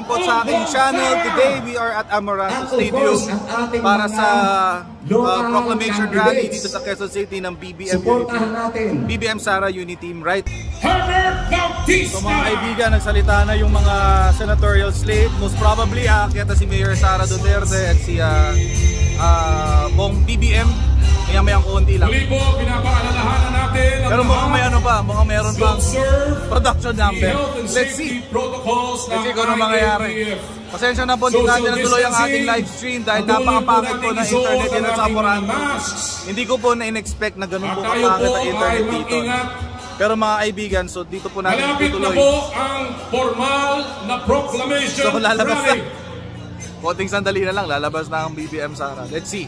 Welcome po sa aking channel. Today we are at Amaranto Stadium para sa uh, proclamation rally dito sa Quezon City ng BBM Unity. BBM Sara Unity Team, right? So mga kaibigan, nagsalita na yung mga senatorial slate. Most probably aakyat na si Mayor Sara Duterte at si uh, uh, Bong BBM Maya mayang konti lang. Muli po, pinapaalalahanan natin Pero mukhang may ano pa, mukhang meron pang production number. Let's see. Let's see kung ano mangyayari. Pasensya na po, hindi natin natuloy ang ating live stream dahil napakapangit po ng internet dito sa Amorando. Hindi ko po na-expect na ganun po kapangit ang internet dito. Pero mga kaibigan, so dito po natin Malapit tutuloy. na po ang formal na proclamation So lalabas na. rally. Konting sandali na lang, lalabas na ang BBM Sara. Let's see.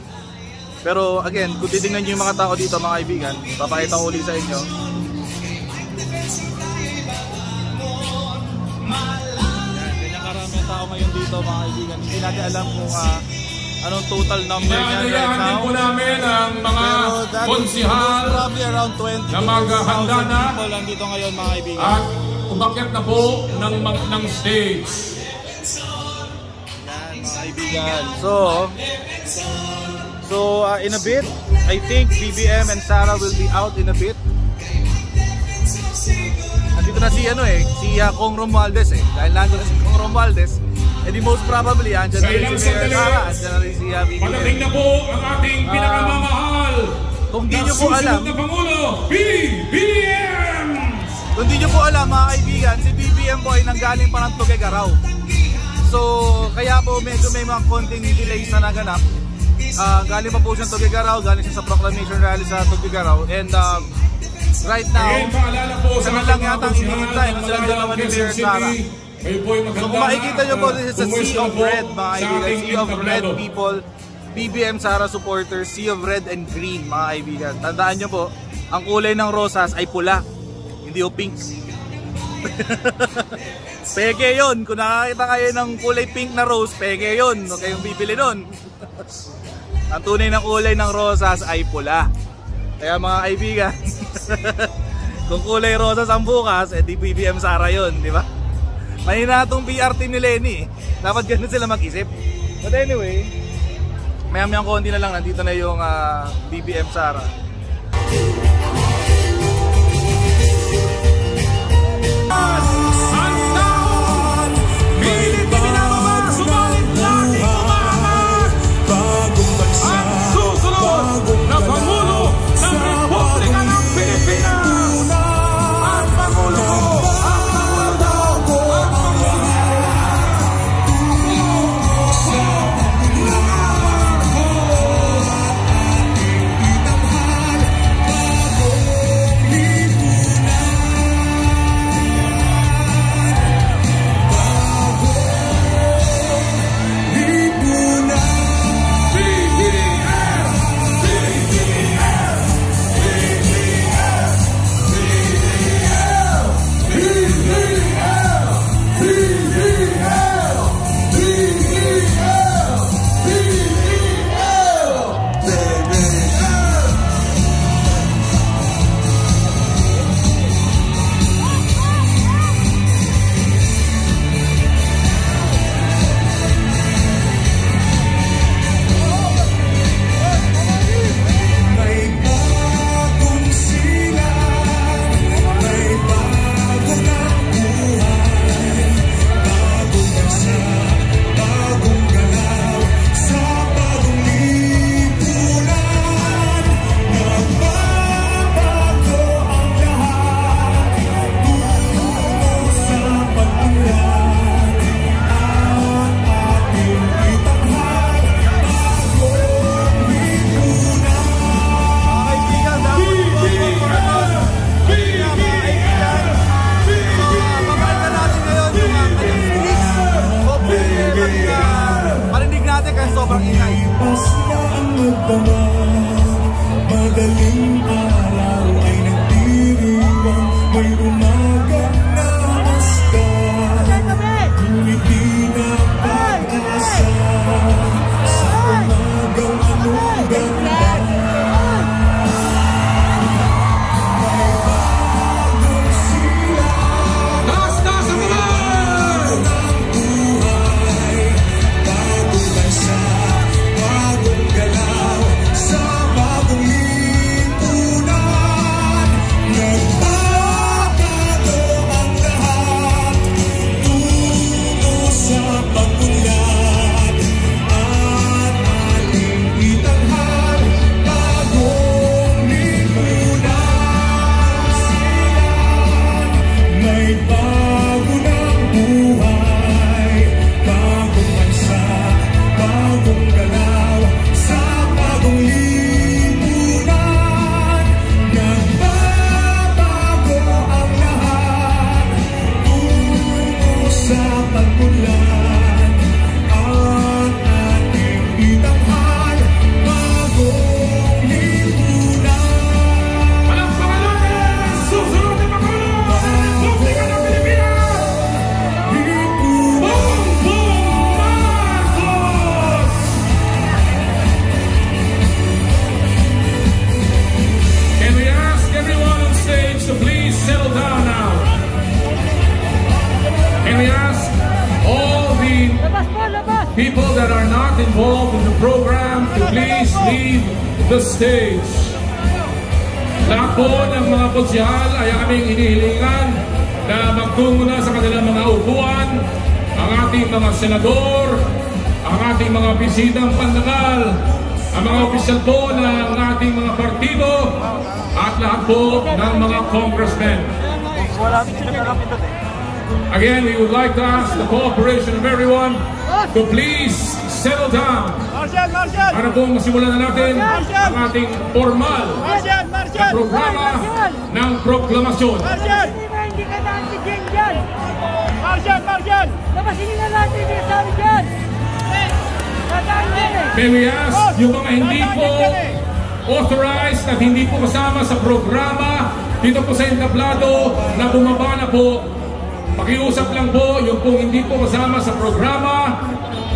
Pero again, kung titingnan nyo yung mga tao dito mga kaibigan, papakita ko ulit sa inyo. Yan, ganyan karami ang tao ngayon dito mga kaibigan. Hindi natin alam kung uh, anong total number niya right now. po namin ang mga konsihal probably around 20 na maghahanda na. lang dito ngayon mga kaibigan. at umakyat na po ng, ng stage. Yan mga kaibigan. So, so uh, in a bit, I think BBM and Sarah will be out in a bit. Nandito na si ano eh, si uh, Kong Romualdez eh. Dahil nandito na si Kong Romualdez, edi most probably andyan rin si Mayor sandali, Sara, andyan na rin si uh, BBM. na po ang ating pinakamamahal Kung di nyo po alam, na Pangulo, BBM! Kung di nyo po alam mga kaibigan, si BBM po ay nanggaling pa ng Tugigaraw. So, kaya po medyo may mga konting delays na naganap. Ah, galing pa po siya Tugigaraw, galing siya sa proclamation rally sa Tugigaraw. And um, right now, ating lang yata ang hinihintay na sila malalaman naman ni Mayor. Sara. So kung makikita nyo po, this is a sea of red mga kaibigan. Sea of red people. BBM Sara supporters, sea of red and green mga kaibigan. Tandaan nyo po, ang kulay ng rosas ay pula, hindi o pink. peke yon Kung nakakita kayo ng kulay pink na rose, peke yon Huwag kayong bibili nun. ang tunay na kulay ng rosas ay pula. Kaya mga kaibigan, kung kulay rosas ang bukas, edi BBM Sara yon di ba? Mahina itong PR team ni Lenny. eh. Dapat ganun sila mag-isip. But anyway, maya mayang konti na lang, nandito na yung ah, BBM Sara. Like to ask the cooperation of everyone to please settle down. Marshal, Marshal! Para po masimulan na natin ang ating formal Marshal, na Marshal! programa ng proklamasyon. Marshal! Hindi ka naantigyan dyan? Marshal, Marshal! Labasin nyo na natin yung sabi dyan! May we ask yung mga hindi po authorized at hindi po kasama sa programa dito po sa entablado na bumaba na po. Pakiusap lang po yung pong hindi po kasama sa programa.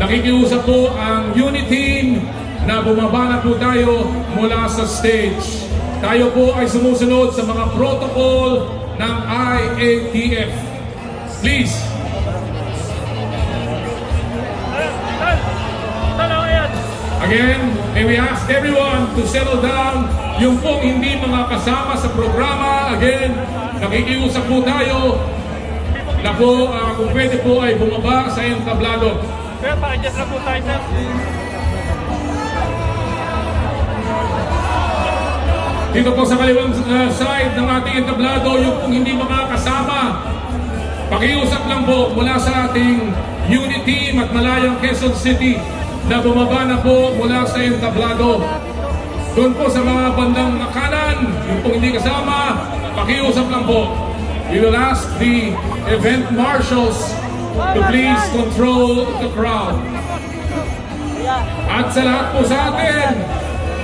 Nakikiusap po ang unit team na bumaba na po tayo mula sa stage. Tayo po ay sumusunod sa mga protocol ng IATF. Please, Again, may we ask everyone to settle down. Yung pong hindi mga kasama sa programa, again, nakikiusap po tayo na po ah, kung pwede po ay bumaba sa entablado. Sir, pa-adjust na po tayo, sir. Dito po sa kaliwang ah, side ng ating entablado, yung pong hindi mga kasama, pakiusap lang po mula sa ating unit team at Malayang Quezon City na bumaba na po mula sa entablado. Doon po sa mga bandang kanan, yung pong hindi kasama, pakiusap lang po. We will ask the event marshals to please control the crowd. At sa lahat po sa atin,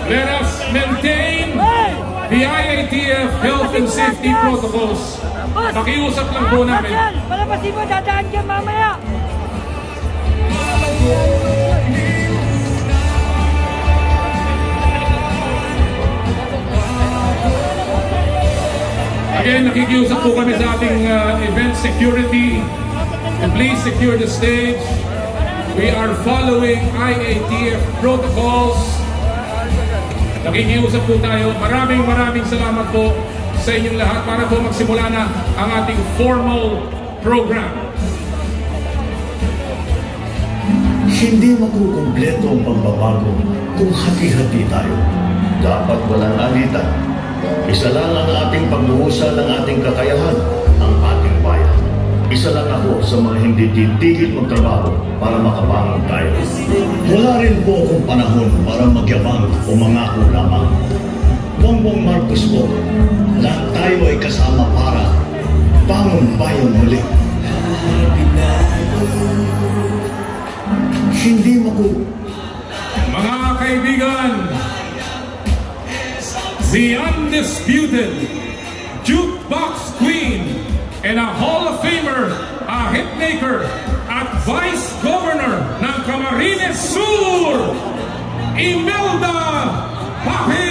let us maintain the IATF health and safety protocols. Pakiusap lang po namin. Marshal! Palabasin mo, dadaan dyan mamaya! Nakikiusap po kami sa ating uh, event security please secure the stage. We are following IATF protocols. Nakikiusap po tayo. Maraming maraming salamat po sa inyong lahat para po magsimula na ang ating formal program. Hindi makukumpleto ang pagbabago kung hati-hati tayo. Dapat walang alitan. Isa lang ang ating pagbuhusan ng ating kakayahan, ang ating bayan. Isa lang ako sa mga hindi titigil magtrabaho para makabangon tayo. Wala rin po akong panahon para magyabang o mangako lamang. Bongbong Marcos po, lahat tayo ay kasama para bangon bayan muli. Hindi maku Mga kaibigan, the undisputed jukebox queen and a Hall of Famer, a hitmaker at Vice Governor ng Camarines Sur, Imelda Papin.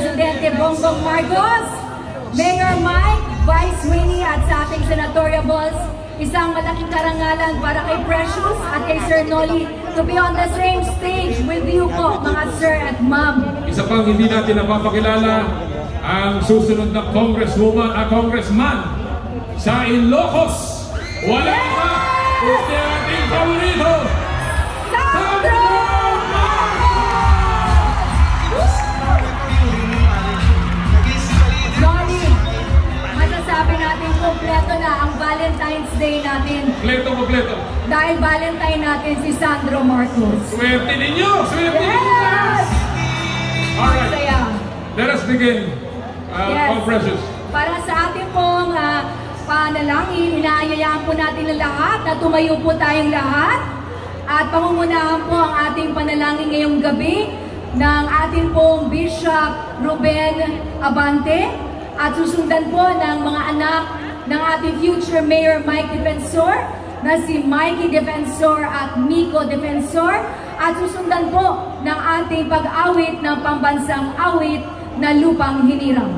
Presidente Bongbong Marcos, Mayor Mike, Vice Winnie at sa ating senatorial boss, isang malaking karangalan para kay Precious at kay Sir Noli to be on the same stage with you po mga sir at ma'am. Isa pang hindi natin napapakilala ang susunod na congresswoman at congressman sa Ilocos. Wala kundi ang ating paborito, kompleto na ang Valentine's Day natin Kompleto, kompleto. dahil Valentine natin si Sandro Marcos. Swerte ninyo! Swerte ninyo! Yes! Alright, Saya. let us begin. Uh, Yes. Precious. Para sa ating pong ah, panalangin, inaayayaan po natin ang lahat na tumayo po tayong lahat at pangungunahan po ang ating panalangin ngayong gabi ng ating pong Bishop Ruben Abante at susundan po ng mga anak ng ating future Mayor Mike Defensor na si Mikey Defensor at Miko Defensor at susundan po ng ating pag-awit ng pambansang awit na Lupang Hinirang.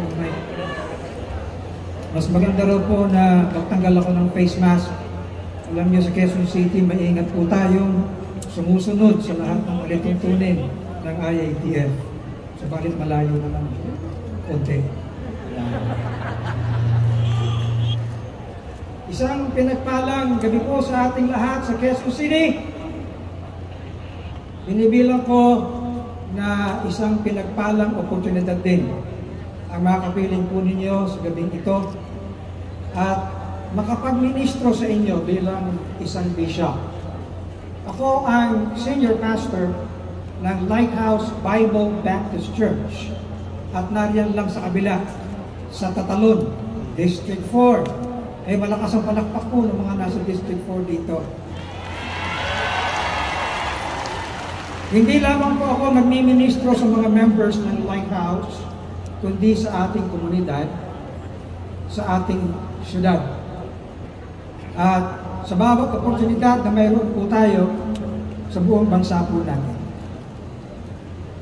Okay. Mas maganda raw po na magtanggal ako ng face mask. Alam niyo sa Quezon City, maingat po tayong sumusunod sa lahat ng alituntunin ng IATF. Subalit malayo naman konti. Isang pinagpalang gabi po sa ating lahat sa Quezon City. Binibilang ko na isang pinagpalang oportunidad din ang makapiling po ninyo sa gabing ito at makapagministro sa inyo bilang isang bishop. Ako ang senior pastor ng Lighthouse Bible Baptist Church at nariyan lang sa kabila sa Tatalon, District 4. Eh malakas ang palakpak po ng mga nasa District 4 dito. Hindi lamang po ako magmiministro sa mga members ng Lighthouse, kundi sa ating komunidad, sa ating syudad. At sa bawat oportunidad na mayroon po tayo sa buong bansa po natin.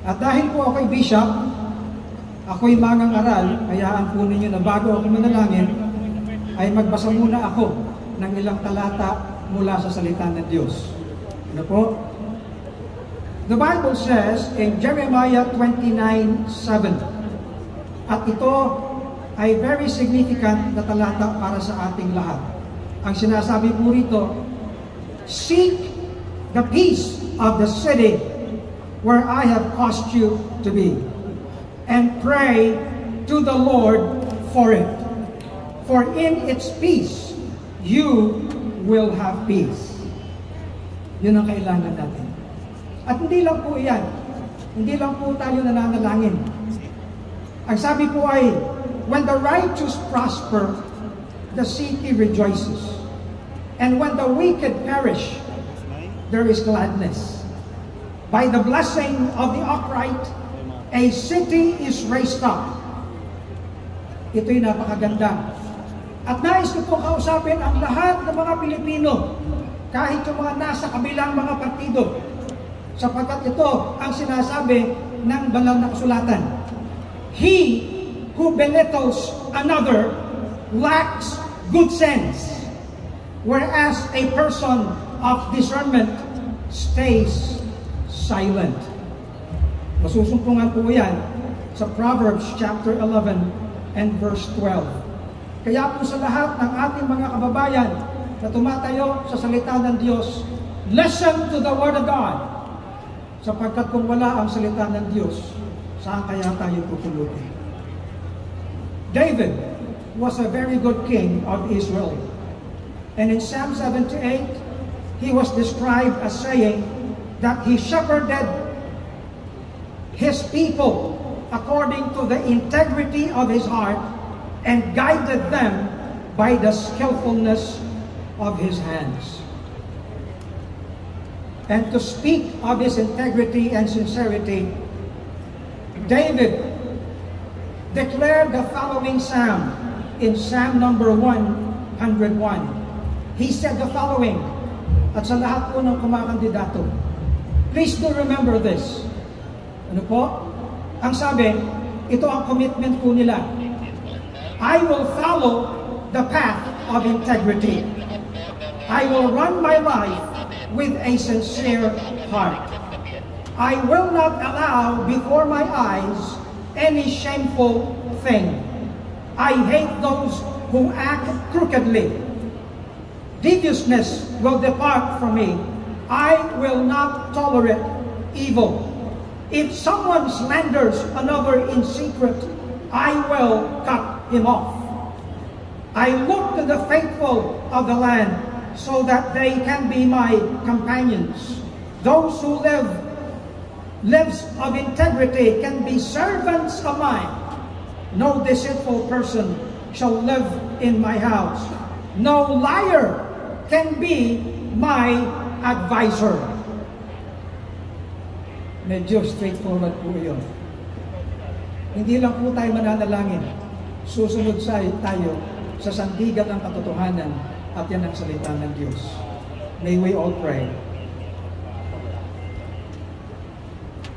At dahil po ako'y bishop, ako'y mangang aral, hayaan po ninyo na bago ako manalangin, ay magbasa muna ako ng ilang talata mula sa salita ng Diyos. Ano po? The Bible says in Jeremiah 29:7, at ito ay very significant na talata para sa ating lahat. Ang sinasabi po rito, Seek the peace of the city where I have caused you to be, and pray to the Lord for it. For in its peace, you will have peace. Yun ang kailangan natin. At hindi lang po iyan. Hindi lang po tayo nananalangin. Ang sabi po ay, When the righteous prosper, the city rejoices. And when the wicked perish, there is gladness. By the blessing of the upright, a city is raised up. Ito'y napakaganda. At nais ko po kausapin ang lahat ng mga Pilipino, kahit yung mga nasa kabilang mga partido, sapagkat ito ang sinasabi ng banal na kasulatan. He who belittles another lacks good sense, whereas a person of discernment stays silent. Masusumpungan po yan sa Proverbs chapter 11 and verse 12. Kaya po sa lahat ng ating mga kababayan na tumatayo sa salita ng Diyos, listen to the Word of God. Sapagkat kung wala ang salita ng Diyos, saan kaya tayo pupulutin? David was a very good king of Israel. And in Psalm 78, he was described as saying that he shepherded his people according to the integrity of his heart and guided them by the skillfulness of his hands. And to speak of his integrity and sincerity, David declared the following psalm in Psalm number 101. He said the following, at sa lahat po ng kumakandidato, please do remember this. Ano po? Ang sabi, ito ang commitment po nila. I will follow the path of integrity. I will run my life with a sincere heart. I will not allow before my eyes any shameful thing. I hate those who act crookedly. Deviousness will depart from me. I will not tolerate evil. If someone slanders another in secret, I will cut him off. I look to the faithful of the land so that they can be my companions. Those who live lives of integrity can be servants of mine. No deceitful person shall live in my house. No liar can be my advisor. Medyo straightforward po yun. Hindi lang po tayo mananalangin. Susunod tayo sa sandigan ng katotohanan at yan ang salita ng Diyos. May we all pray.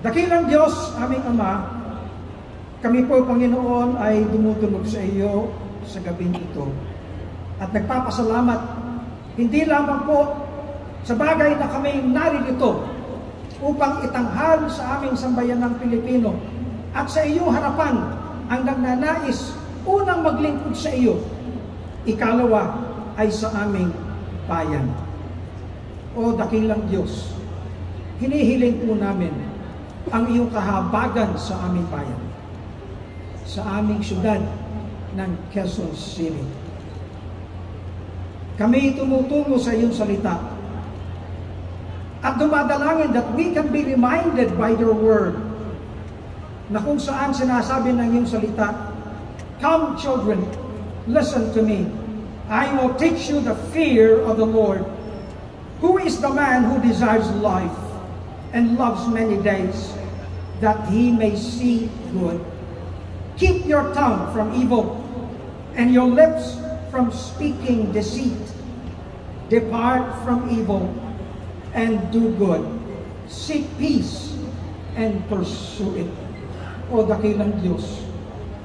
Dakilang Diyos, aming Ama, kami po, Panginoon, ay dumudulog sa iyo sa gabing ito. At nagpapasalamat, hindi lamang po sa bagay na kami naririto upang itanghal sa aming sambayan ng Pilipino at sa iyong harapan ang nagnanais unang maglingkod sa iyo. Ikalawa ay sa aming bayan. O dakilang Diyos, hinihiling po namin ang iyong kahabagan sa aming bayan, sa aming syudad ng Quezon City. Kami tumutungo sa iyong salita at dumadalangin that we can be reminded by your word na kung saan sinasabi ng iyong salita, Come children, listen to me. I will teach you the fear of the Lord. Who is the man who desires life and loves many days, that he may see good. Keep your tongue from evil, and your lips from speaking deceit. Depart from evil and do good. Seek peace and pursue it. O dakilang Diyos,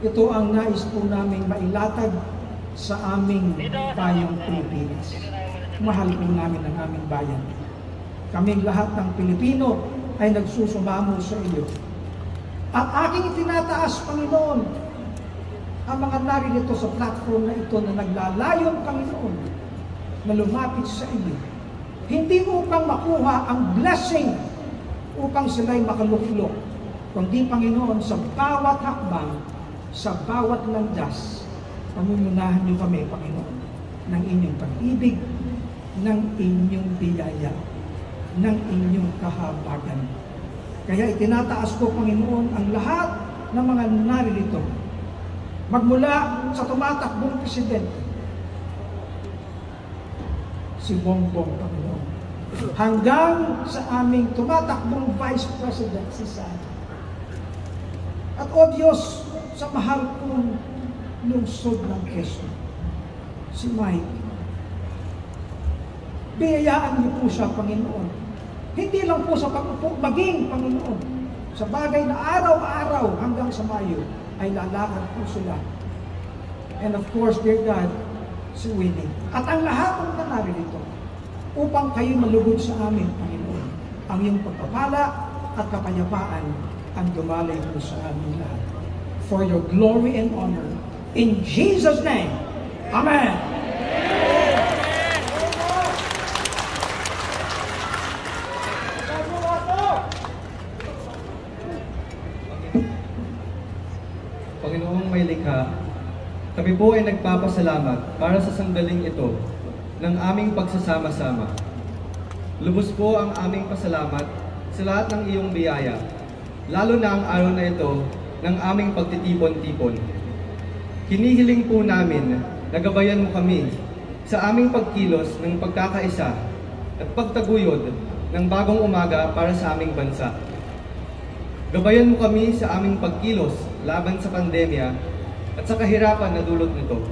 ito ang nais po namin mailatag sa aming bayang Pilipinas. Mahal po namin ang aming bayan. Kaming lahat ng Pilipino ay nagsusumamo sa iyo. At aking itinataas, Panginoon, ang mga naririto sa platform na ito na naglalayon, Panginoon, na lumapit sa iyo. Hindi upang makuha ang blessing upang sila'y makaluklok, kundi Panginoon sa bawat hakbang, sa bawat landas, pamumunahan niyo kami, Panginoon, ng inyong pag-ibig, ng inyong biyaya, ng inyong kahabagan. Kaya itinataas ko, Panginoon, ang lahat ng mga naririto, magmula sa tumatakbong presidente, si Bongbong, Panginoon, hanggang sa aming tumatakbong Vice President, si Sara. At o Diyos, sa mahal kong lungsod ng Quezon, si Mike, biyayaan niyo po siya, Panginoon. Hindi lang po sa pagpupo, maging Panginoon. Sa bagay na araw-araw hanggang sa Mayo ay lalakad po sila. And of course, dear God, si Winnie. At ang lahat ng nangyari dito upang kayo malugod sa amin, Panginoon. Ang iyong pagpapala at kapayapaan ang dumalay po sa amin lahat. For your glory and honor. In Jesus' name. Amen. Panginoong may likha, po ay nagpapasalamat para sa sanggaling ito ng aming pagsasama-sama. Lubos po ang aming pasalamat sa lahat ng iyong biyaya, lalo na ang araw na ito ng aming pagtitipon-tipon. Hinihiling po namin na gabayan mo kami sa aming pagkilos ng pagkakaisa at pagtaguyod ng bagong umaga para sa aming bansa. Gabayan mo kami sa aming pagkilos laban sa pandemya sa kahirapan na dulot nito.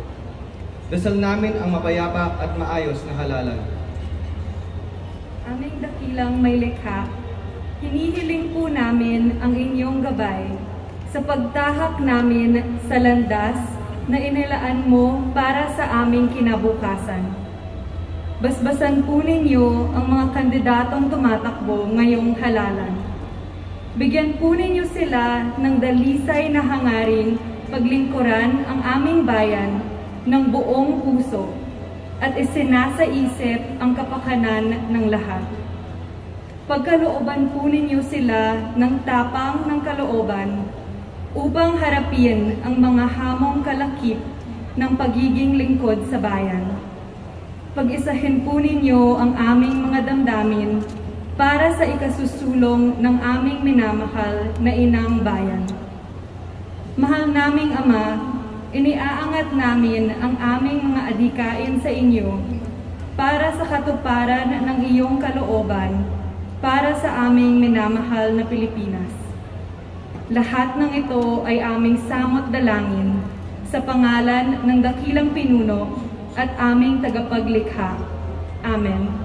Dasal namin ang mapayapa at maayos na halalan. Aming dakilang may likha, hinihiling po namin ang inyong gabay sa pagtahak namin sa landas na inilaan mo para sa aming kinabukasan. Basbasan po ninyo ang mga kandidatong tumatakbo ngayong halalan. Bigyan po ninyo sila ng dalisay na hangaring paglingkuran ang aming bayan ng buong puso at isinasa isip ang kapakanan ng lahat. Pagkalooban po ninyo sila ng tapang ng kalooban upang harapin ang mga hamong kalakip ng pagiging lingkod sa bayan. Pag-isahin po ninyo ang aming mga damdamin para sa ikasusulong ng aming minamahal na inang bayan. Mahal naming Ama, iniaangat namin ang aming mga adikain sa inyo para sa katuparan ng iyong kalooban para sa aming minamahal na Pilipinas. Lahat ng ito ay aming samot dalangin sa pangalan ng dakilang pinuno at aming tagapaglikha. Amen.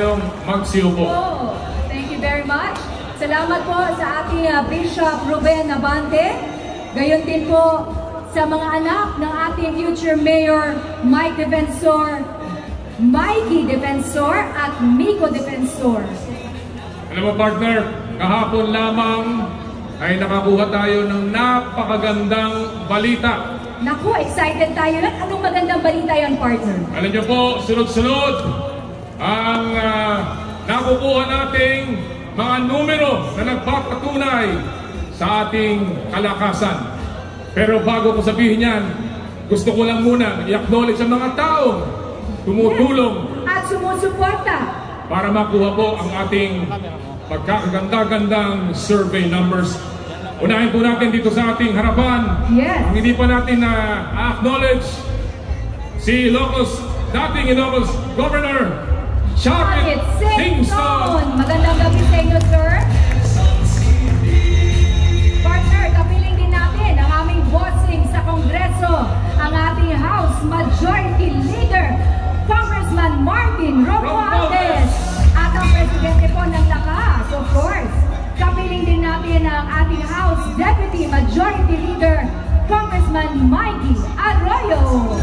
Tayong magsiupo. Oh, thank you very much. Salamat po sa ating uh, Bishop Ruben Nabante. Gayon din po sa mga anak ng ating future Mayor Mike Defensor, Mikey Defensor at Miko Defensor. Alam mo partner, kahapon lamang ay nakakuha tayo ng napakagandang balita. Naku, excited tayo lang. Anong magandang balita yan, partner? Alam niyo po, sunod-sunod ang ah, nakukuha nating mga numero na nagpapatunay sa ating kalakasan. Pero bago ko sabihin yan, gusto ko lang muna i-acknowledge ang mga taong tumutulong At sumusuporta. para makuha po ang ating pagkakaganda-gandang survey numbers. Unahin po natin dito sa ating harapan. Yes. Ang hindi pa natin na acknowledge si Ilocos, dating Ilocos Governor Singston. Singson! Magandang gabi sa inyo, sir. Partner, kapiling din natin ang aming bossing sa Kongreso, ang ating House Majority Leader, Congressman Martin Romualdez, at ang Presidente po ng Lakas, of course. Kapiling din natin ang ating House Deputy Majority Leader, Congressman Mikey Arroyo.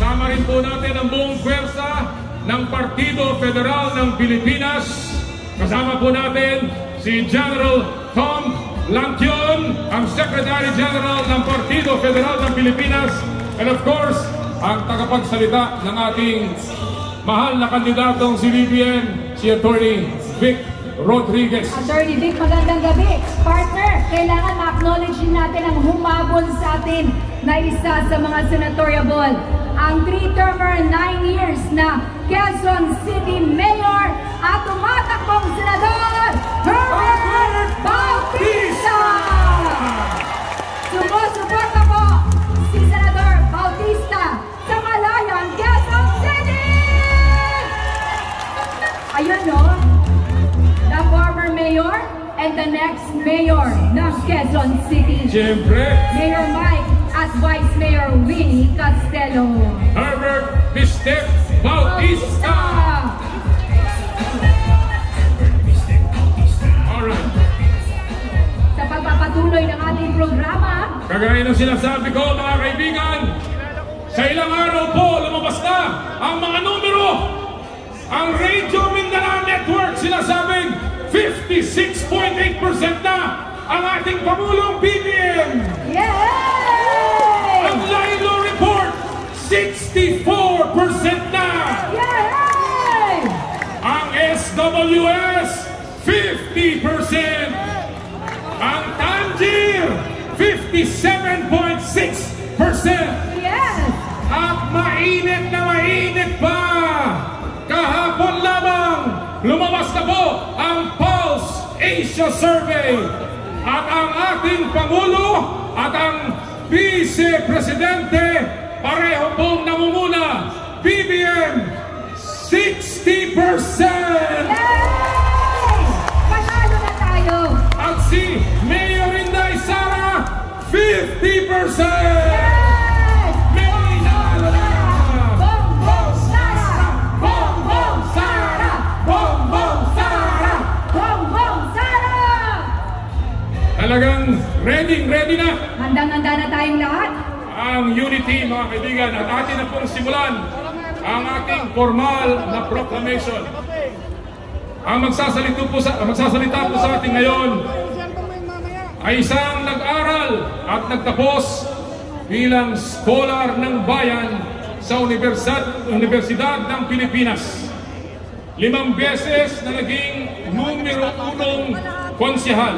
Kasama po natin ang buong pwersa ng Partido Federal ng Pilipinas. Kasama po natin si General Tom Lantion, ang Secretary General ng Partido Federal ng Pilipinas. And of course, ang tagapagsalita ng ating mahal na kandidatong si BBM, si Attorney Vic Rodriguez. Attorney Vic, magandang gabi. Partner, kailangan ma-acknowledge natin ang humabol sa atin na isa sa mga senatoriable. Ang three-termer, nine years na Quezon City Mayor at tumatakbong senador, Herbert Bautista! Sumusuporta po si Senador Bautista sa Malayan, Quezon City! Ayun no, the former mayor and the next mayor ng Quezon City. Siyempre, Mayor Mike at Vice Mayor Winnie Castelo. Herbert Bistec Bautista. Alright. Sa pagpapatuloy ng ating programa, Kagaya ng sinasabi ko mga kaibigan, sa ilang araw po lumabas na ang mga numero. Ang Radio Mindanao Network sinasabing 56.8% na ang ating Pangulong BBM. Yay! Yes! At mainit na mainit pa! Kahapon lamang, lumabas na po ang Pulse Asia Survey. At ang ating Pangulo at ang Vice Presidente pareho pong namumuna. BBM, 60%! Yay! 50%! Talagang ready, ready na. Handang-handa na tayong lahat. Ang unity, mga kaibigan, at atin na pong simulan ang ating formal na proclamation. Ang magsasalita po sa, magsasalita po sa ating ngayon ay isang nag-aral at nagtapos bilang scholar ng bayan sa Universidad, Universidad ng Pilipinas. Limang beses na naging numero unong konsihal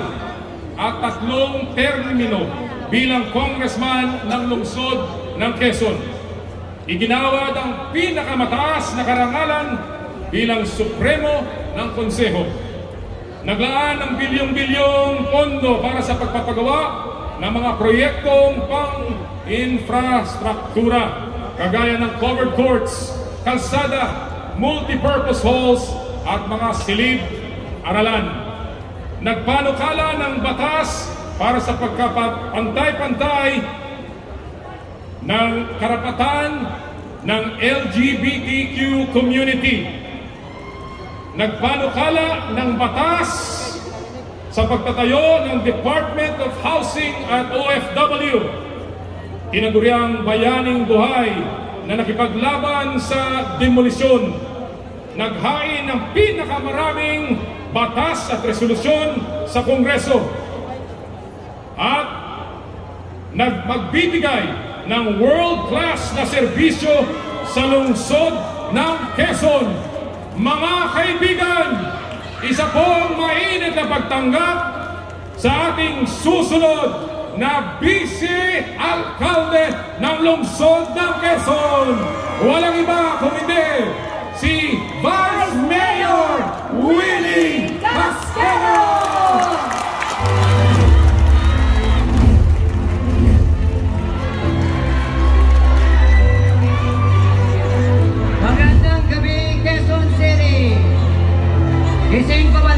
at tatlong termino bilang congressman ng lungsod ng Quezon. Iginawad ang pinakamataas na karangalan bilang supremo ng konseho. Naglaan ng bilyong-bilyong pondo para sa pagpapagawa ng mga proyektong pang-infrastruktura kagaya ng covered courts, kalsada, multipurpose halls at mga silid-aralan. Nagpanukala ng batas para sa pagkapantay-pantay ng karapatan ng LGBTQ community. Nagpanukala ng batas sa pagtatayo ng Department of Housing at OFW. Tinaguriang bayaning buhay na nakipaglaban sa demolisyon. Naghain ng pinakamaraming batas at resolusyon sa Kongreso. At nagmagbibigay ng world-class na serbisyo sa lungsod ng Quezon. Mga kaibigan, isa pong mainit na pagtanggap sa ating susunod na Vice Alcalde ng lungsod ng Quezon. Walang iba kung hindi si Vice Mayor Willie Casquero! Gising ko ba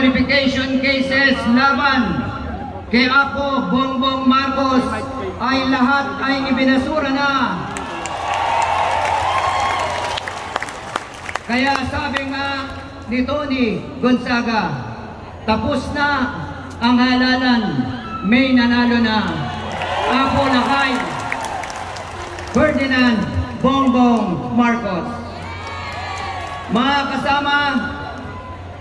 disqualification cases laban kay ako, Bongbong Marcos, ay lahat ay ibinasura na. Kaya sabi nga ni Tony Gonzaga, tapos na ang halalan, may nanalo na. Ako na kay Ferdinand Bongbong Marcos. Mga kasama,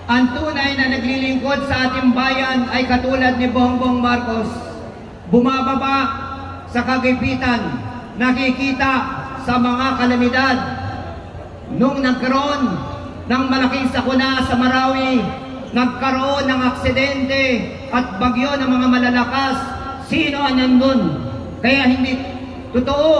ang tunay na naglilingkod sa ating bayan ay katulad ni Bongbong Marcos. Bumababa sa kagipitan, nakikita sa mga kalamidad. Nung nagkaroon ng malaking sakuna sa Marawi, nagkaroon ng aksidente at bagyo ng mga malalakas, sino ang nandun? Kaya hindi totoo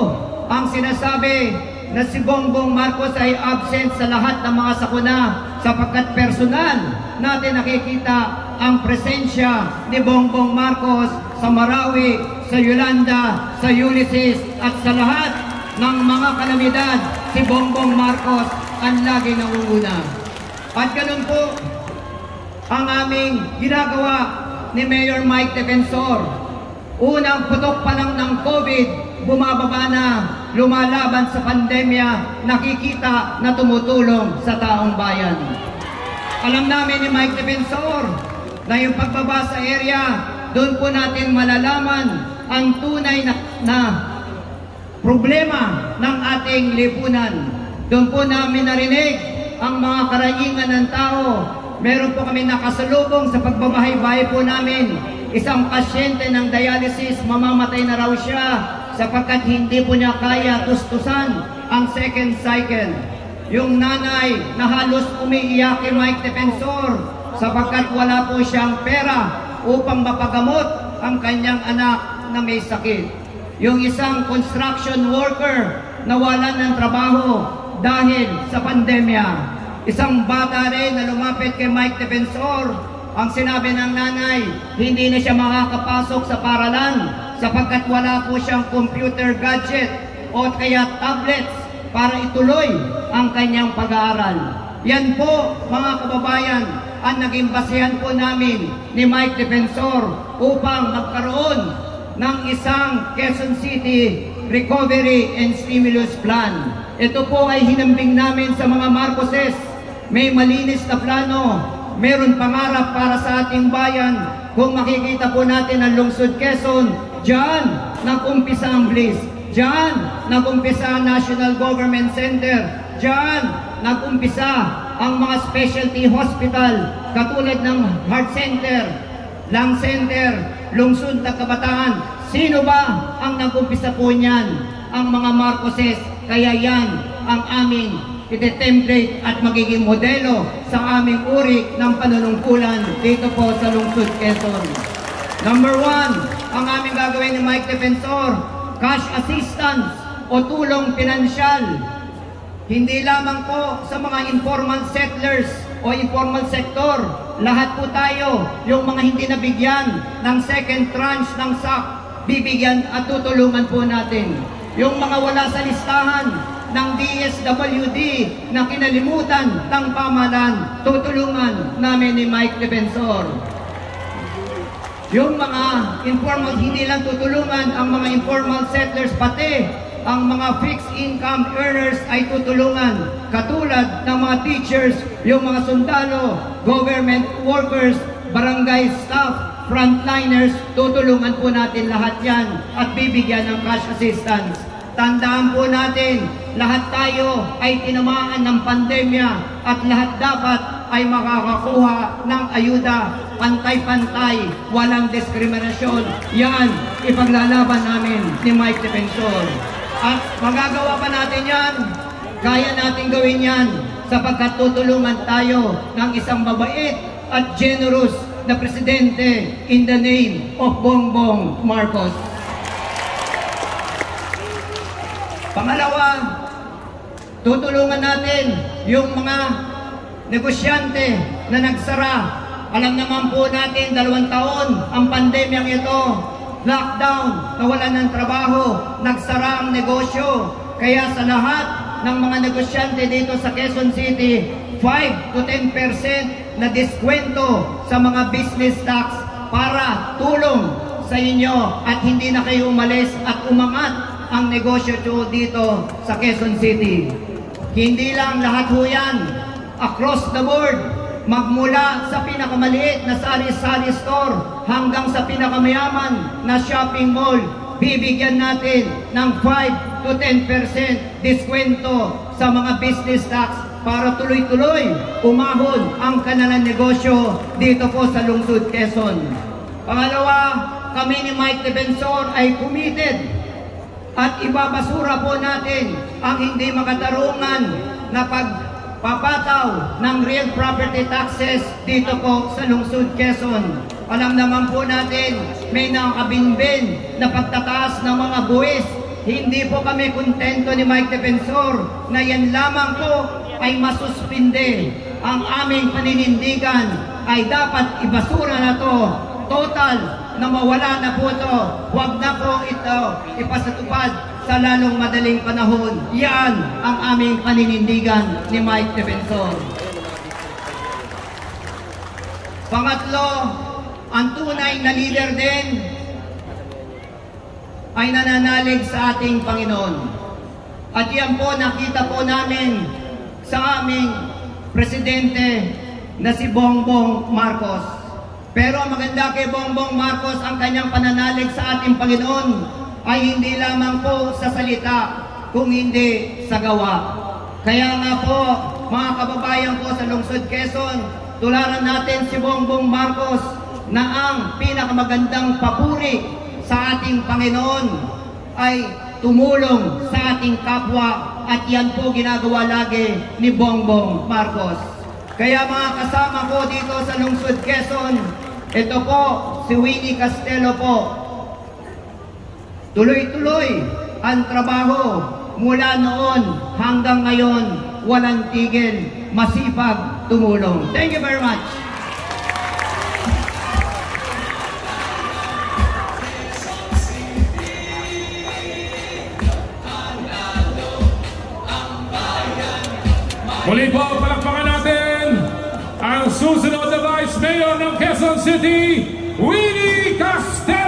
ang sinasabi na si Bongbong Marcos ay absent sa lahat ng mga sakuna sapagkat personal natin nakikita ang presensya ni Bongbong Marcos sa Marawi, sa Yolanda, sa Ulysses at sa lahat ng mga kalamidad si Bongbong Marcos ang lagi nangunguna. At ganun po ang aming ginagawa ni Mayor Mike Defensor. Unang putok pa lang ng COVID, bumababa na lumalaban sa pandemya, nakikita na tumutulong sa taong bayan. Alam namin ni Mike Defensor na yung pagbaba sa area, doon po natin malalaman ang tunay na, na problema ng ating lipunan. Doon po namin narinig ang mga karaingan ng tao. Meron po kami nakasalubong sa pagbabahay-bahay po namin. Isang pasyente ng dialysis, mamamatay na raw siya sapagkat hindi po niya kaya tustusan ang second cycle. Yung nanay na halos umiiyak kay Mike Defensor sapagkat wala po siyang pera upang mapagamot ang kanyang anak na may sakit. Yung isang construction worker nawalan ng trabaho dahil sa pandemya. Isang bata rin na lumapit kay Mike Defensor, ang sinabi ng nanay, hindi na siya makakapasok sa paralan sapagkat wala po siyang computer gadget o kaya tablets para ituloy ang kanyang pag-aaral. Yan po mga kababayan ang naging basihan po namin ni Mike Defensor upang magkaroon ng isang Quezon City Recovery and Stimulus Plan. Ito po ay hinambing namin sa mga Marcoses. May malinis na plano, meron pangarap para sa ating bayan. Kung makikita po natin ang lungsod Quezon, Diyan nag-umpisa ang Bliss. Diyan nag-umpisa ang National Government Center. Diyan nag-umpisa ang mga specialty hospital katulad ng Heart Center, Lung Center, Lungsod ng Kabataan. Sino ba ang nag-umpisa po niyan? Ang mga Marcoses. Kaya yan ang aming ite-template at magiging modelo sa aming uri ng panunungkulan dito po sa Lungsod Quezon. Number one, ang aming gagawin ni Mike Defensor, cash assistance o tulong pinansyal. Hindi lamang po sa mga informal settlers o informal sector. Lahat po tayo, yung mga hindi nabigyan ng second tranche ng SAC, bibigyan at tutulungan po natin. Yung mga wala sa listahan ng DSWD na kinalimutan ng pamalan, tutulungan namin ni Mike Defensor. Yung mga informal, hindi lang tutulungan ang mga informal settlers, pati ang mga fixed income earners ay tutulungan. Katulad ng mga teachers, yung mga sundalo, government workers, barangay staff, frontliners, tutulungan po natin lahat yan at bibigyan ng cash assistance. Tandaan po natin, lahat tayo ay tinamaan ng pandemya at lahat dapat ay makakakuha ng ayuda. Pantay-pantay, walang diskriminasyon. Yan, ipaglalaban namin ni Mike Defensor. At magagawa pa natin yan, kaya natin gawin yan sapagkat tutulungan tayo ng isang mabait at generous na presidente in the name of Bongbong Marcos. Pangalawa, tutulungan natin yung mga negosyante na nagsara. Alam naman po natin, dalawang taon ang pandemyang ito. Lockdown, nawalan ng trabaho, nagsara ang negosyo. Kaya sa lahat ng mga negosyante dito sa Quezon City, 5 to 10% na diskwento sa mga business tax para tulong sa inyo at hindi na kayo umalis at umangat ang negosyo dito sa Quezon City. Hindi lang lahat ho yan. Across the board, magmula sa pinakamaliit na sari-sari store hanggang sa pinakamayaman na shopping mall, bibigyan natin ng 5 to 10% diskwento sa mga business tax para tuloy-tuloy umahon ang kanilang negosyo dito po sa Lungsod Quezon. Pangalawa, kami ni Mike Defensor ay committed at ibabasura po natin ang hindi makatarungan na pagpapataw ng real property taxes dito po sa Lungsod Quezon. Alam naman po natin, may nakakabinbin na pagtataas ng mga buwis. Hindi po kami kontento ni Mike Defensor na yan lamang po ay masuspinde. Ang aming paninindigan ay dapat ibasura na to total na mawala na po ito. Huwag na po ito ipasatupad sa lalong madaling panahon. Yan ang aming paninindigan ni Mike Defensor. Pangatlo, ang tunay na leader din ay nananalig sa ating Panginoon. At yan po nakita po namin sa aming presidente na si Bongbong Marcos. Pero maganda kay Bongbong Marcos ang kanyang pananalig sa ating Panginoon ay hindi lamang po sa salita, kung hindi sa gawa. Kaya nga po, mga kababayan ko sa Lungsod Quezon, tularan natin si Bongbong Marcos na ang pinakamagandang papuri sa ating Panginoon ay tumulong sa ating kapwa at yan po ginagawa lagi ni Bongbong Marcos. Kaya mga kasama ko dito sa Lungsod Quezon, ito po si Winnie Castelo po. Tuloy-tuloy ang trabaho mula noon hanggang ngayon, walang tigil, masipag tumulong. Thank you very much. Muli po, palakpakan natin ang susunod na Vice Mayor ng Quezon City, Winnie Castelo!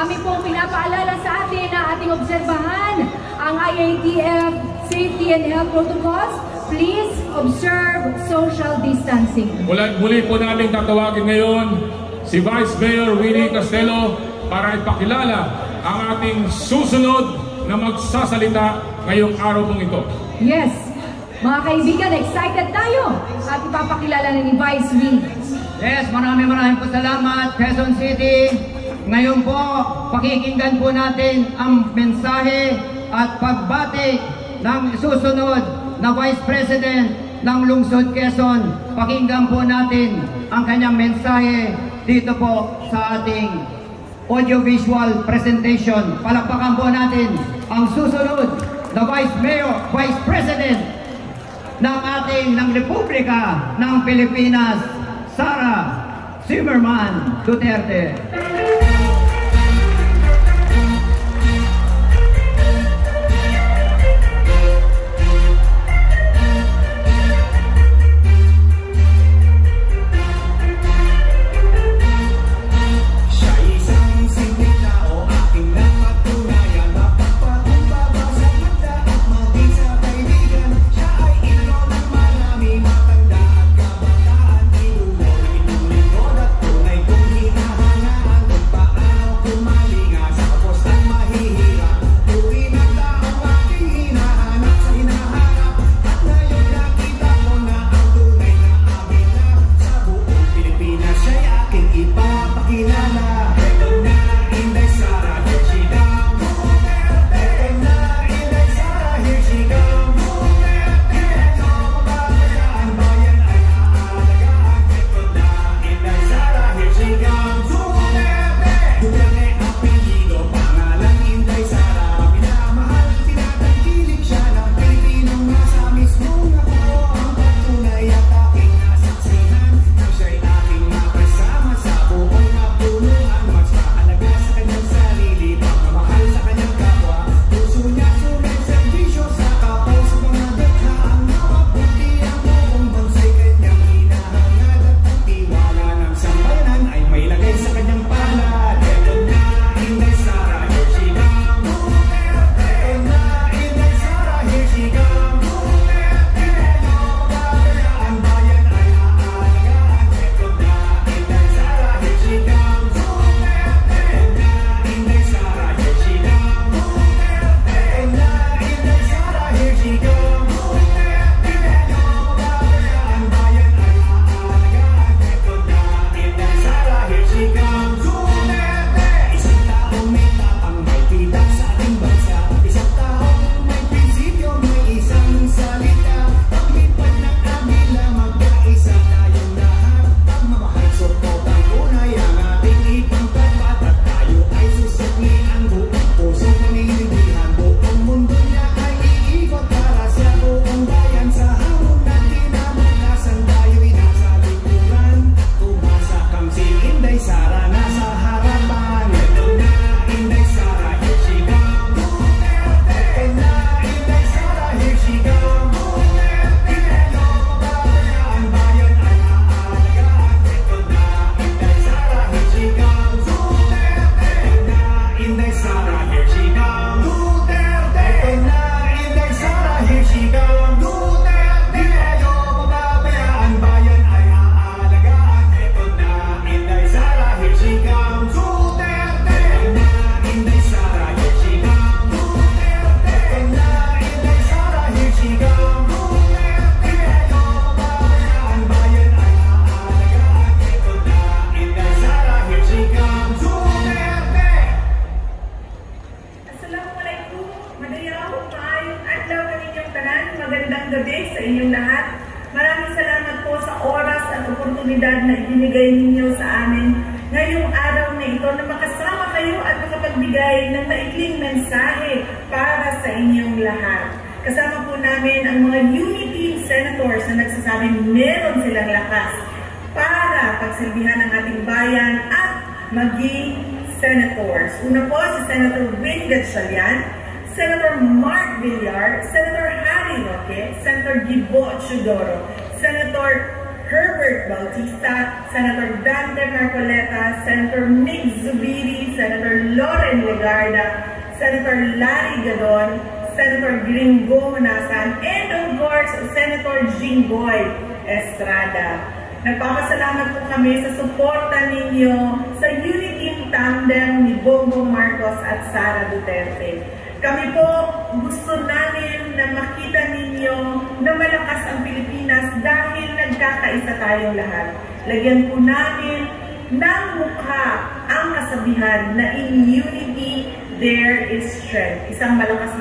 Amin pong pinapaalala sa atin na ating obserbahan ang IATF Safety and Health Protocols. Please observe social distancing. Mula, muli po namin tatawagin ngayon si Vice Mayor Winnie Castelo para ipakilala ang ating susunod na magsasalita ngayong araw pong ito. Yes, mga kaibigan, excited tayo at ipapakilala na ni Vice Winnie. Yes, maraming maraming po salamat, Quezon City. Ngayon po, pakikinggan po natin ang mensahe at pagbati ng susunod na Vice President ng Lungsod Quezon. Pakinggan po natin ang kanyang mensahe dito po sa ating audiovisual presentation. Palakpakan po natin ang susunod na Vice Mayor, Vice President ng ating ng Republika ng Pilipinas, Sara Zimmerman Duterte.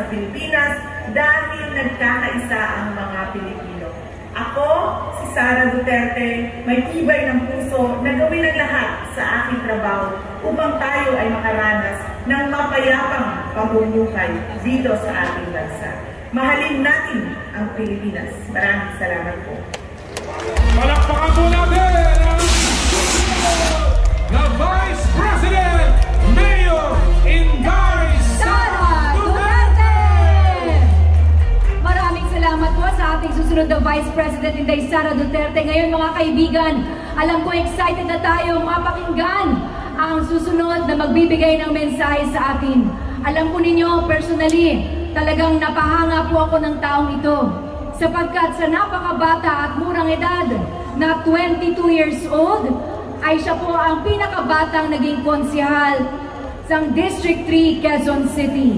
Pilipinas dahil nagkakaisa ang mga Pilipino. Ako, si Sara Duterte, may tibay ng puso na gawin ang lahat sa aking trabaho upang tayo ay makaranas ng mapayapang pamumuhay dito sa ating bansa. Mahalin natin ang Pilipinas. Maraming salamat po. Palakpakan po natin susunod na Vice President Inday Sara Duterte. Ngayon mga kaibigan, alam ko excited na tayo mapakinggan ang susunod na magbibigay ng mensahe sa atin. Alam ko ninyo, personally, talagang napahanga po ako ng taong ito sapagkat sa napakabata at murang edad na 22 years old, ay siya po ang pinakabatang naging konsihal sa District 3, Quezon City.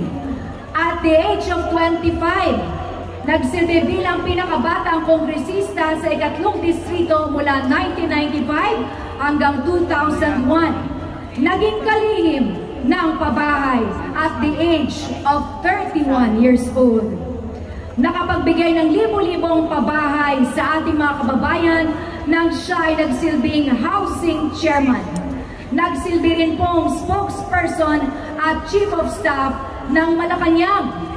At the age of 25, nagsilbi bilang pinakabatang kongresista sa ikatlong distrito mula 1995 hanggang 2001. Naging kalihim ng pabahay at the age of 31 years old. Nakapagbigay ng libo-libong pabahay sa ating mga kababayan nang siya ay nagsilbing housing chairman. Nagsilbi rin pong spokesperson at chief of staff ng Malacanang.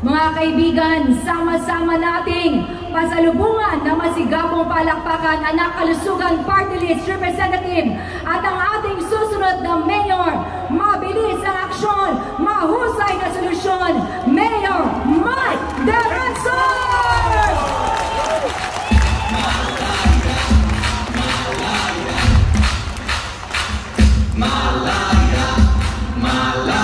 Mga kaibigan, sama-sama nating pasalubungan na masigabong palakpakan ang nakalusugan party list representative at ang ating susunod na mayor. Mabilis ang aksyon, mahusay na solusyon, Mayor Mike Deranson! Malaya, malayang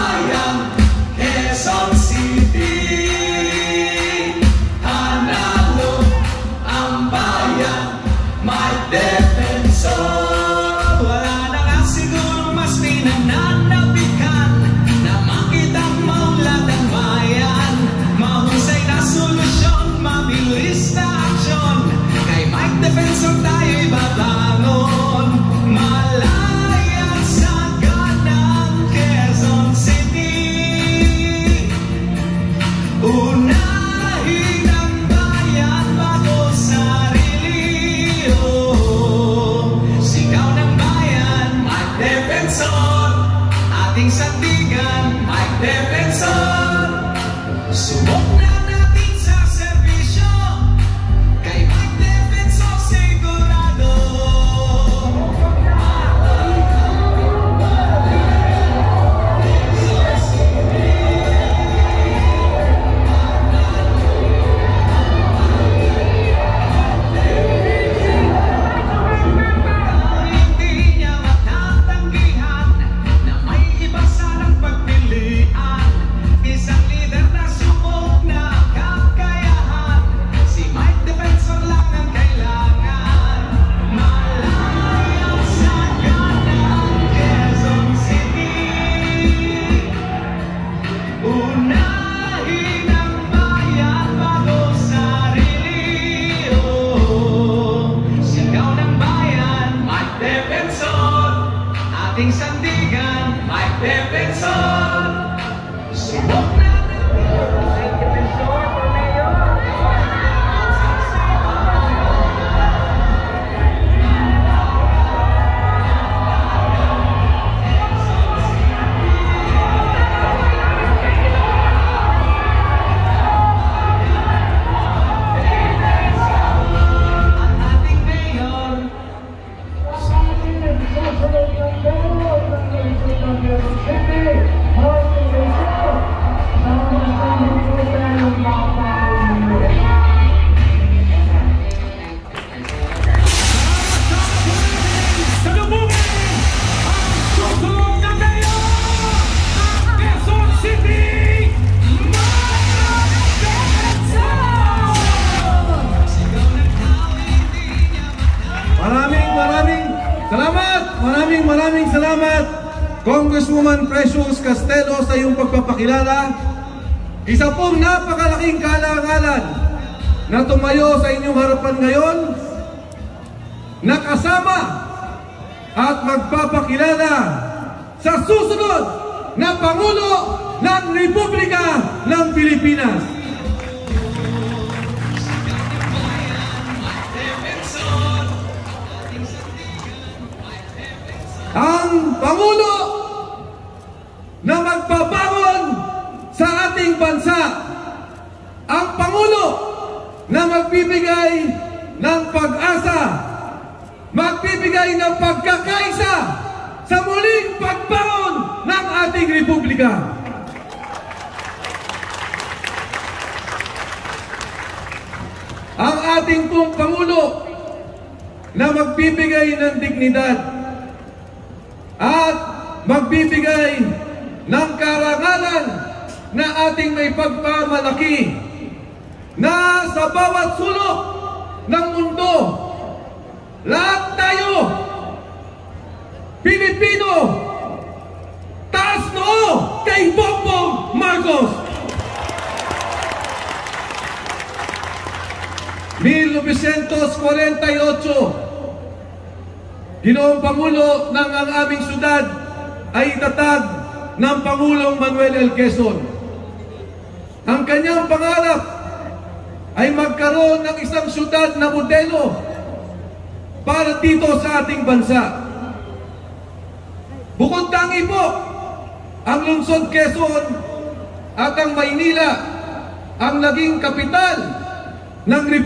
now.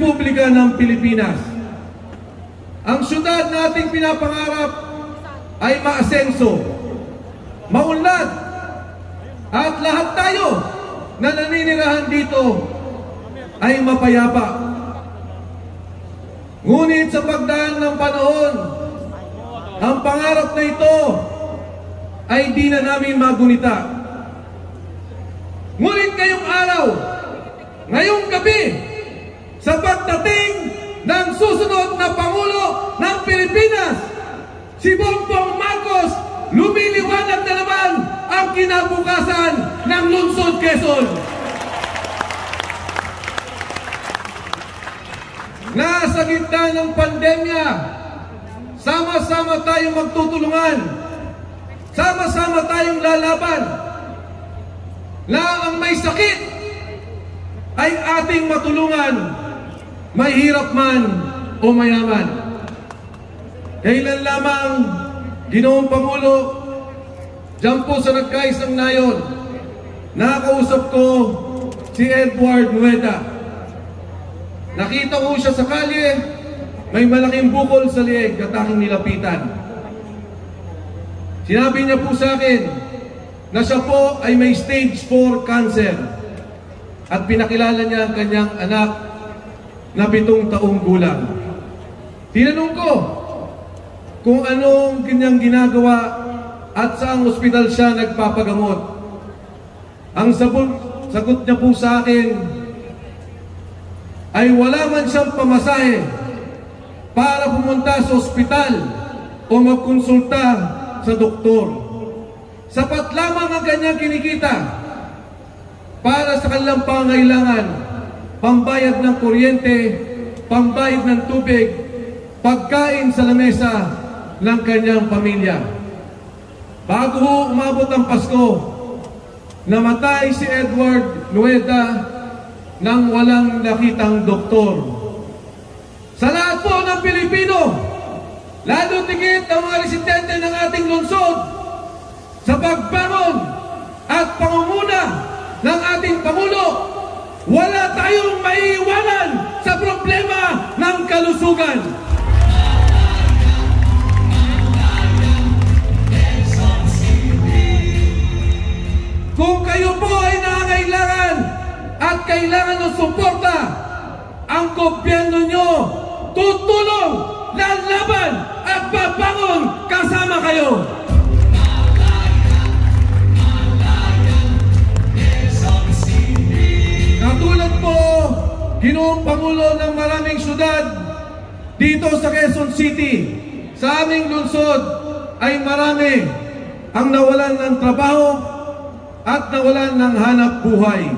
Republika ng Pilipinas. Ang syudad na ating pinapangarap ay maasenso, maunlad, at lahat tayo na naninirahan dito ay mapayapa. Ngunit sa pagdaan ng panahon, ang pangarap na ito ay di na namin magunita. Ngunit ngayong araw, ngayong gabi, sa pagdating ng susunod na Pangulo ng Pilipinas, si Bongbong Marcos, lumiliwanag na naman ang kinabukasan ng lungsod Quezon. Nasa gitna ng pandemya, sama-sama tayong magtutulungan, sama-sama tayong lalaban, na ang may sakit ay ating matulungan, mahirap man o mayaman. Kailan lamang, Ginoong Pangulo, dyan po sa nagkaisang nayon, nakausap ko si Edward Nueda. Nakita ko siya sa kalye, may malaking bukol sa lieg at aking nilapitan. Sinabi niya po sa akin na siya po ay may stage 4 cancer at pinakilala niya ang kanyang anak na pitong taong gulang. Tinanong ko kung anong kanyang ginagawa at saang ospital siya nagpapagamot. Ang sabon, sagot niya po sa akin ay wala man siyang pamasahe para pumunta sa ospital o magkonsulta sa doktor. Sapat lamang ang kanyang kinikita para sa kanilang pangailangan, pambayad ng kuryente, pambayad ng tubig, pagkain sa lamesa ng kanyang pamilya. Bago ho umabot ang Pasko, namatay si Edward Nueda nang walang nakitang doktor. Sa lahat po ng Pilipino, lalo tigit ang mga residente ng ating lungsod sa pagbangon at pangunguna ng ating Pangulo, wala tayong maiiwanan sa problema ng kalusugan. Kung kayo po ay nangangailangan at kailangan ng suporta, ang gobyerno nyo tutulong, lalaban at babangon kasama kayo. Katulad po, ginoong Pangulo ng maraming syudad dito sa Quezon City, sa aming lungsod, ay marami ang nawalan ng trabaho at nawalan ng hanap buhay.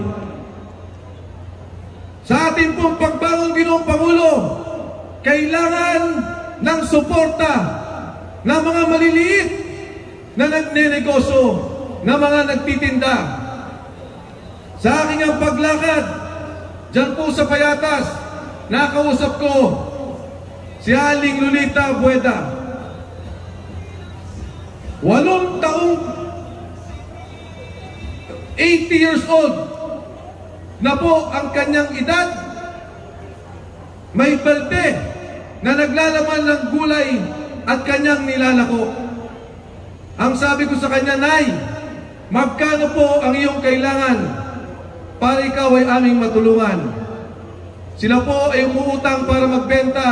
Sa ating pong pagbagong Ginoong Pangulo, kailangan ng suporta ng mga maliliit na nagnenegosyo, na mga nagtitinda. Sa aking ang paglakad, dyan po sa Payatas, nakausap ko si Aling Lolita Bueda. Walong taong 80 years old na po ang kanyang edad. May balde na naglalaman ng gulay at kanyang nilalako. Ang sabi ko sa kanya, Nay, magkano po ang iyong kailangan para ikaw ay aming matulungan? Sila po ay umuutang para magbenta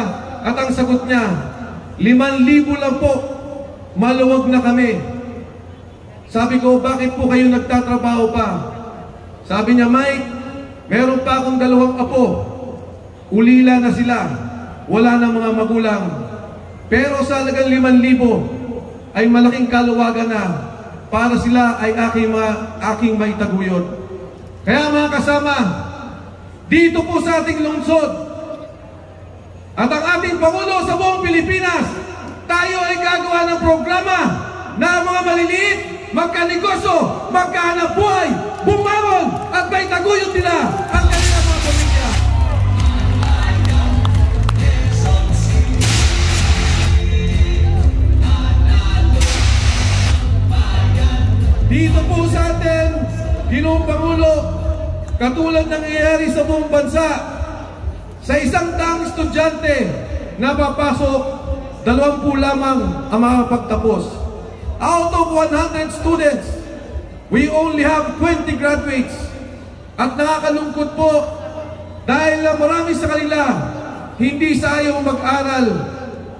at ang sagot niya, liman libo lang po, maluwag na kami. Sabi ko, bakit po kayo nagtatrabaho pa? Sabi niya, Mike, meron pa akong dalawang apo. Ulila na sila. Wala na mga magulang. Pero sa halagang liman libo, ay malaking kaluwagan na para sila ay aking, ma, aking maitaguyod. Kaya mga kasama, dito po sa ating lungsod, at ang ating Pangulo sa buong Pilipinas, tayo ay gagawa ng programa na mga maliliit, magkanegosyo, magkahanap buhay, bumangon at may taguyod nila ang kanilang mga pamilya. Dito po sa atin, Ginoong Pangulo, katulad ng nangyayari sa buong bansa, sa isang daang estudyante na papasok, dalawampu lamang ang makapagtapos. Out of 100 students, we only have 20 graduates. At nakakalungkot po, dahil na marami sa kanila, hindi sa ayaw mag-aral,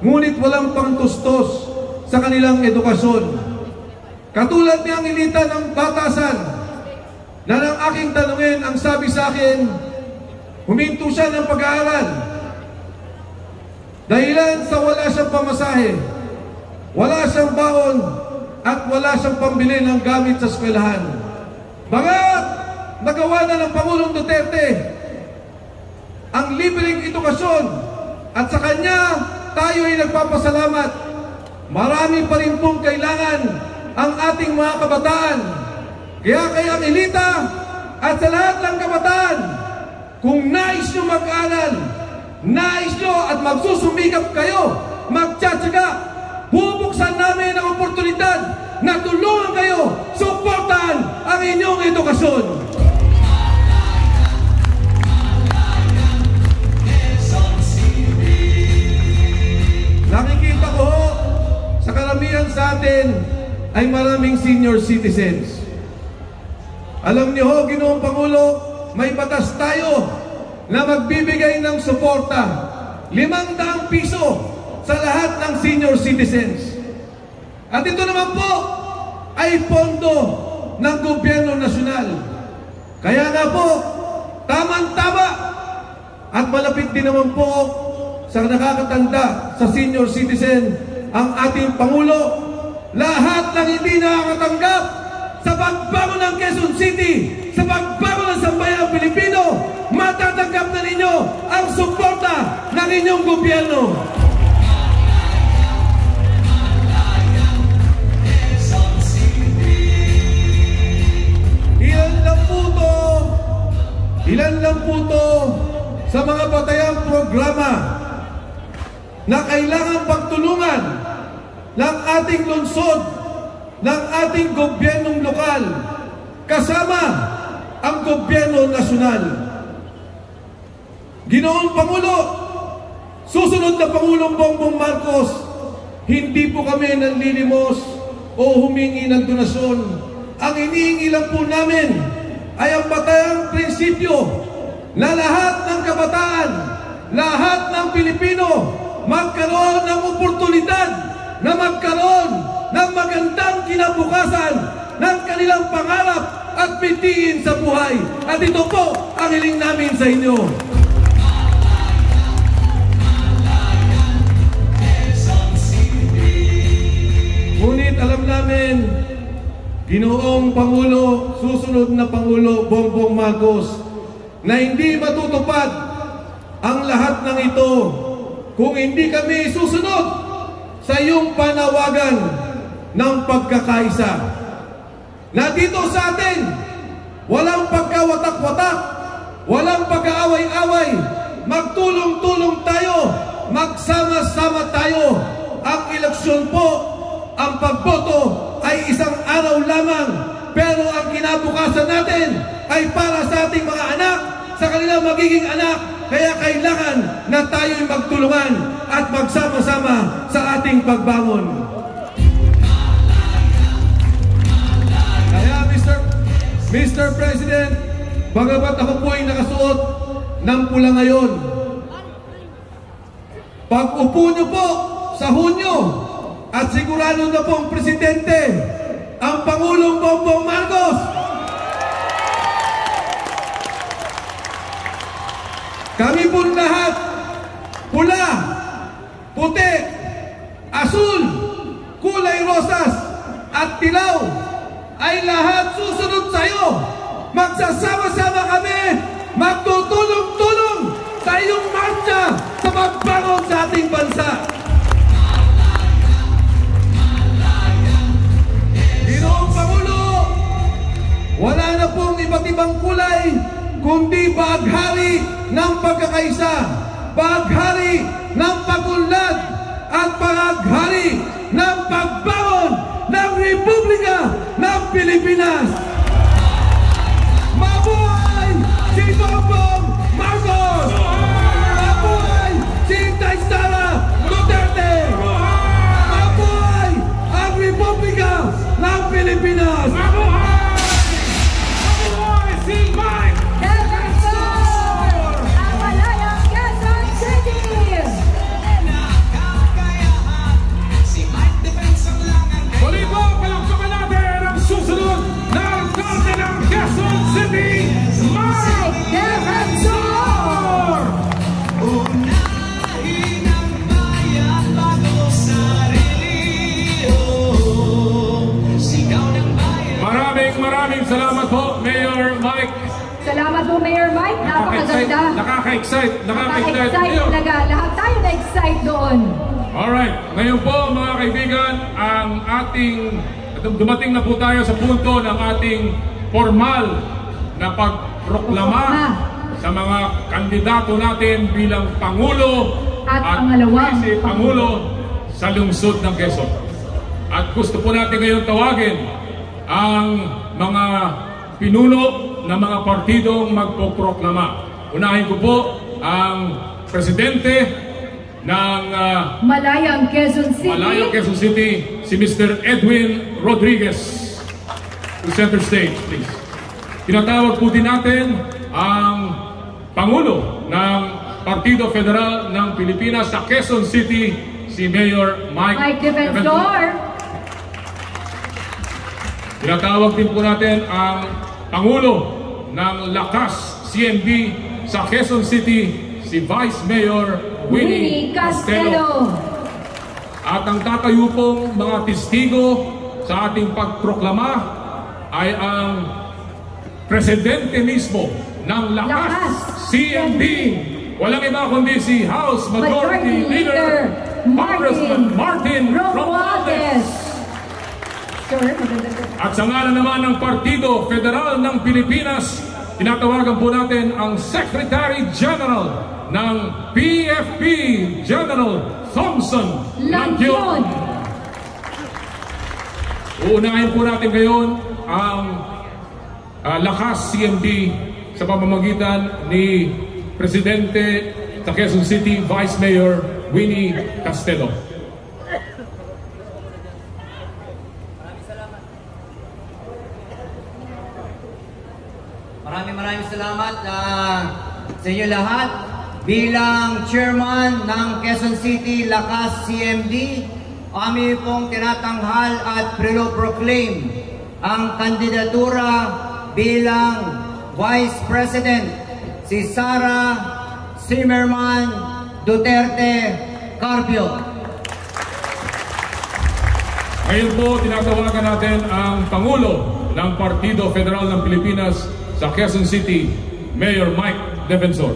ngunit walang pangtustos sa kanilang edukasyon. Katulad niyang ilita ng batasan, na nang aking tanungin, ang sabi sa akin, huminto siya ng pag-aaral. Dahilan sa wala siyang pamasahe, wala siyang baon, at wala siyang pambili ng gamit sa eskwelahan. Bagat nagawa na ng Pangulong Duterte ang libreng edukasyon at sa kanya tayo ay nagpapasalamat. Marami pa rin pong kailangan ang ating mga kabataan. Kaya kaya ang at sa lahat ng kabataan, kung nais nyo mag-aral, nais nyo at magsusumikap kayo, magtsatsaga, bubuksan namin ang oportunidad na tulungan kayo, suportahan ang inyong edukasyon. Nakikita ko sa karamihan sa atin ay maraming senior citizens. Alam niyo ho, Ginoong Pangulo, may batas tayo na magbibigay ng suporta, limang daang piso sa lahat ng senior citizens. At ito naman po ay pondo ng gobyerno nasyonal. Kaya nga po, tamang-tama at malapit din naman po sa nakakatanda sa senior citizen ang ating Pangulo. Lahat ng hindi nakakatanggap sa pagbago ng Quezon City, sa pagbago ng sambayang Pilipino, matatanggap na ninyo ang suporta ng inyong gobyerno. Ilan lang po to, ilan lang po to sa mga batayang programa na kailangan pagtulungan ng ating lungsod, ng ating gobyernong lokal, kasama ang gobyerno nasyonal. Ginoong Pangulo, susunod na Pangulong Bongbong Marcos, hindi po kami nanlilimos o humingi ng donasyon. Ang inihingi lang po namin ay ang batayang prinsipyo na lahat ng kabataan, lahat ng Pilipino magkaroon ng oportunidad na magkaroon ng magandang kinabukasan ng kanilang pangarap at pitiin sa buhay. At ito po ang hiling namin sa inyo. Ginoong Pangulo, susunod na Pangulo Bongbong Marcos, na hindi matutupad ang lahat ng ito kung hindi kami susunod sa iyong panawagan ng pagkakaisa. Na dito sa atin, walang pagkawatak-watak, walang pag-aaway-away, magtulong-tulong tayo, magsama-sama tayo. Ang eleksyon po, ang pagboto ay isang araw lamang, pero ang kinabukasan natin ay para sa ating mga anak, sa kanilang magiging anak, kaya kailangan na tayo'y magtulungan at magsama-sama sa ating pagbangon. Mr. President, bagamat ako po ay nakasuot ng pula ngayon, pag upo niyo po sa Hunyo at sigurado na pong Presidente ang Pangulong Bongbong Marcos, Kami po lahat, pula, puti, asul, kulay rosas, at tilaw, ay lahat susunod sa. Magsasama-sama kami, magtutulong-tulong sa iyong marcha sa pagbangon sa ating bansa. Ginoong Pangulo, wala na pong iba't ibang kulay, kundi baghari ng pagkakaisa, baghari ng pagunlad, at baghari ng pagbangon ng Republika ng nakaka-excite, nakaka-excite. Nakaka-excite talaga. Lahat tayo na-excite doon. Alright, ngayon po mga kaibigan, ang ating, dumating na po tayo sa punto ng ating formal na pagproklama sa mga kandidato natin bilang Pangulo At pangalawang Vice Pangulo sa lungsod ng Quezon. At gusto po natin ngayon tawagin ang mga pinuno ng mga partidong magpoproklama. Unahin ko po ang presidente ng ah, Malayang Quezon City. Malayo, Quezon City, si Mr. Edwin Rodriguez. To center stage, please. Tinatawag po din natin ang Pangulo ng Partido Federal ng Pilipinas sa Quezon City, si Mayor Mike, Mike Defensor. Tinatawag din po natin ang Pangulo ng Lakas CNB sa Quezon City, si Vice Mayor Winnie Winnie Castelo. At ang tatayo pong mga testigo sa ating pagproklama ay ang presidente mismo ng Lakas, Lakas, CND. Walang iba kundi si House Majority, Majority Leader, Congressman Martin Romualdez. Romualdez. At sa ngalan naman ng Partido Federal ng Pilipinas, tinatawagan po natin ang Secretary General ng PFP, General Thompson Langion. Uunahin po natin ngayon ang ah, lakas CMD sa pamamagitan ni Presidente sa Quezon City Vice Mayor Winnie Castelo. Maraming salamat ah, sa inyo lahat. Bilang chairman ng Quezon City Lakas CMD, kami pong tinatanghal at pre-proclaim ang kandidatura bilang Vice President si Sara Zimmerman Duterte Carpio. Ngayon po, tinatawagan natin ang Pangulo ng Partido Federal ng Pilipinas sa Quezon City, Mayor Mike Defensor.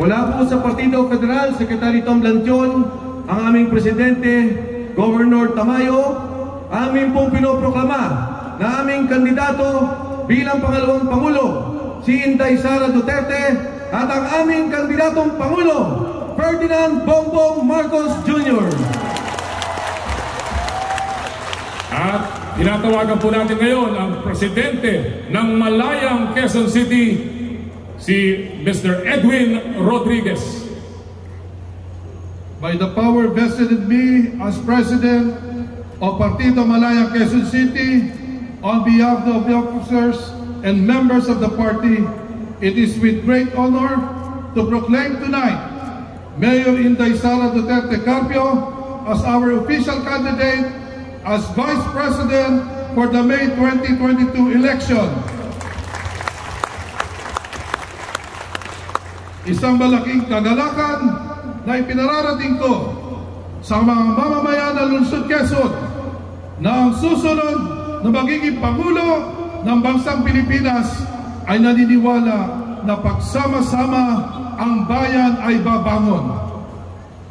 Wala po sa Partido Federal, Secretary Tom Lanchon, ang aming Presidente, Governor Tamayo, amin pong pinoproklama na aming kandidato bilang pangalawang Pangulo, si Inday Sara Duterte, at ang aming kandidatong Pangulo, Ferdinand Bongbong Marcos Jr. At tinatawagan po natin ngayon ang Presidente ng Malayang Quezon City, si Mr. Edwin Rodriguez. By the power vested in me as President of Partido Malaya Quezon City, on behalf of the officers and members of the party, it is with great honor to proclaim tonight Mayor Inday Sara Duterte Carpio as our official candidate as Vice President for the May 2022 election. Isang malaking kagalakan na ipinararating ko sa mga mamamayan ng Lungsod Quezon na ang susunod na magiging Pangulo ng Bansang Pilipinas ay naniniwala na pagsama-sama ang bayan ay babangon.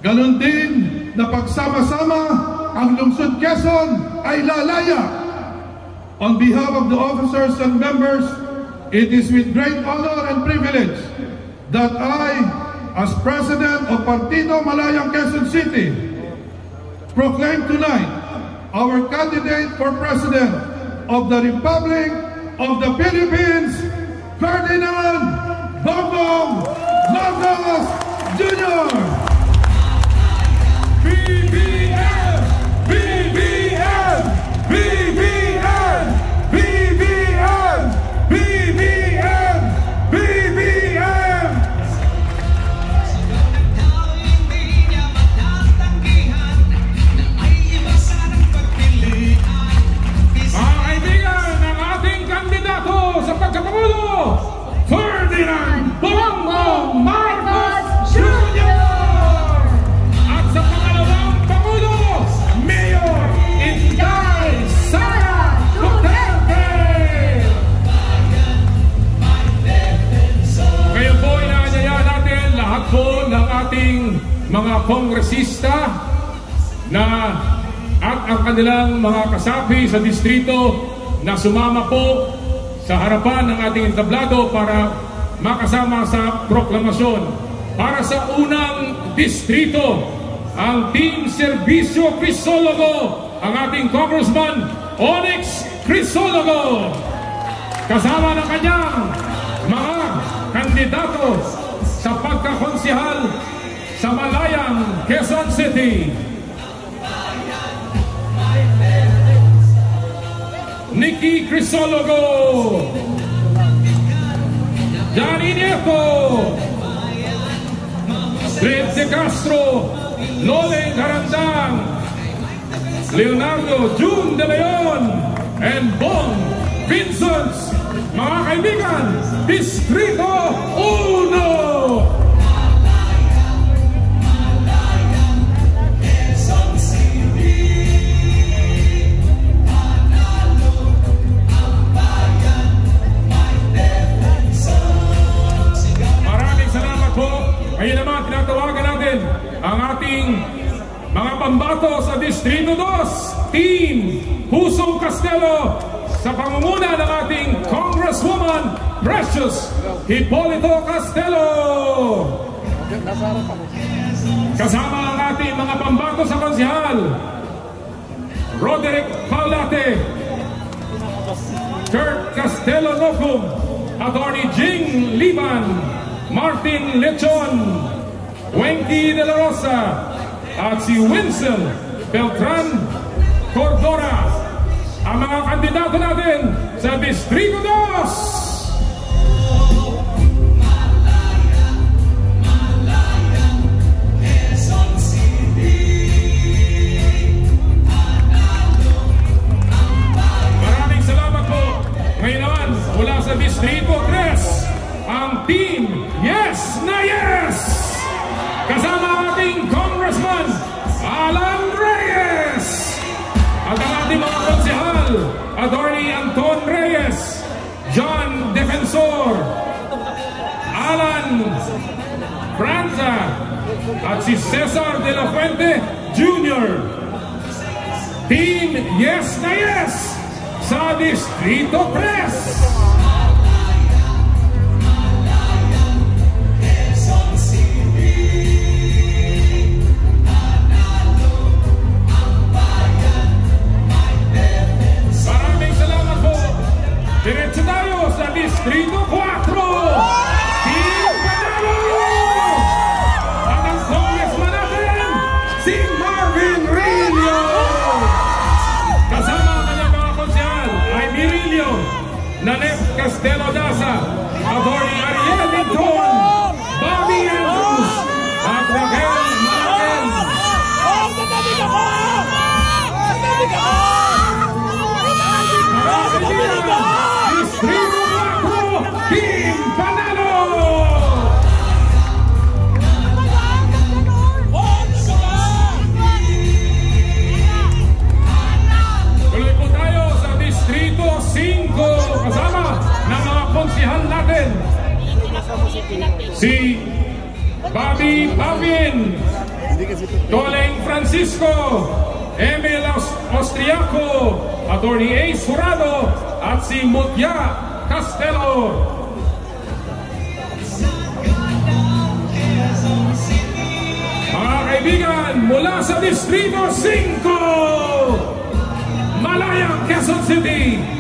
Ganon din na pagsama-sama ang Lungsod Quezon ay lalaya. On behalf of the officers and members, it is with great honor and privilege that I, as President of Partido Malayang Quezon City, proclaim tonight our candidate for President of the Republic of the Philippines, Ferdinand Bongbong Marcos Jr. BBM! BBM! Ating mga kongresista na at ang kanilang mga kasapi sa distrito na sumama po sa harapan ng ating entablado para makasama sa proklamasyon. Para sa unang distrito, ang Team Servisyo Crisologo, ang ating Congressman Onyx Crisologo. Kasama ng kanyang mga kandidato sa pagkakonsihal sa Malayang, Quezon City. Nikki Crisologo, Johnny Nieto, Fred De Castro, Lole Garandang, Leonardo Jun De Leon, and Bong Vincent. Mga kaibigan, Distrito 1! Ngayon naman, tinatawagan natin ang ating mga pambato sa Distrito 2, Team Husong Castelo, sa pangunguna ng ating Congresswoman Precious Hipolito Castelo. Kasama ang ating mga pambato sa konsihal, Roderick Paulate, Kurt Castelo Nocum, Attorney Jing Liban, Martin Lechon, Wenky De La Rosa, at si Winston Beltran Cordora, ang mga kandidato natin sa Distrito 2! Maraming salamat po. Ngayon naman, mula sa Distrito 3, ang team Yes na yes! Kasama ating Congressman Alan Reyes! At ang ating mga konsehal, Attorney Anton Reyes, John Defensor, Alan Franza, at si Cesar de la Fuente Jr. Team Yes na Yes sa Distrito Press! distrito 4. Nanef Castelo Daza, Adori Ariel Anton, Bobby Andrews, at Francisco, Emil Aus- Austriaco, Attorney Ace Jurado, at Mutya Castelo. Mga kaibigan, mula sa Distrito 5, Malayang, Quezon City.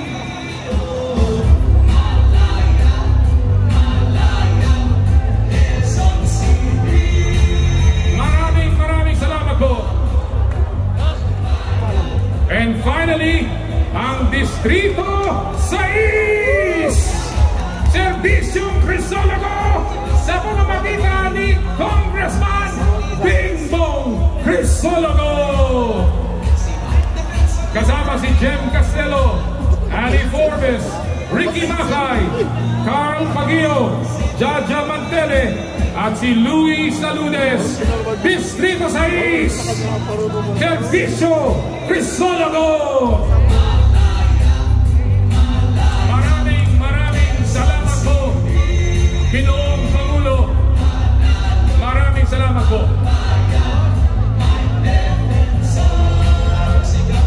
And finally, ang Distrito 6! Servisyong Crisologo sa pamamagitan ni Congressman Bingbong Crisologo! Kasama si Jem Castelo, Ali Forbes, Ricky Macay, Carl Pagio, Jaja Mantele, at si Louis Saludes, Distrito 6, Servicio Crisologo! Maraming maraming salamat po, Ginoong Pangulo. Maraming salamat po.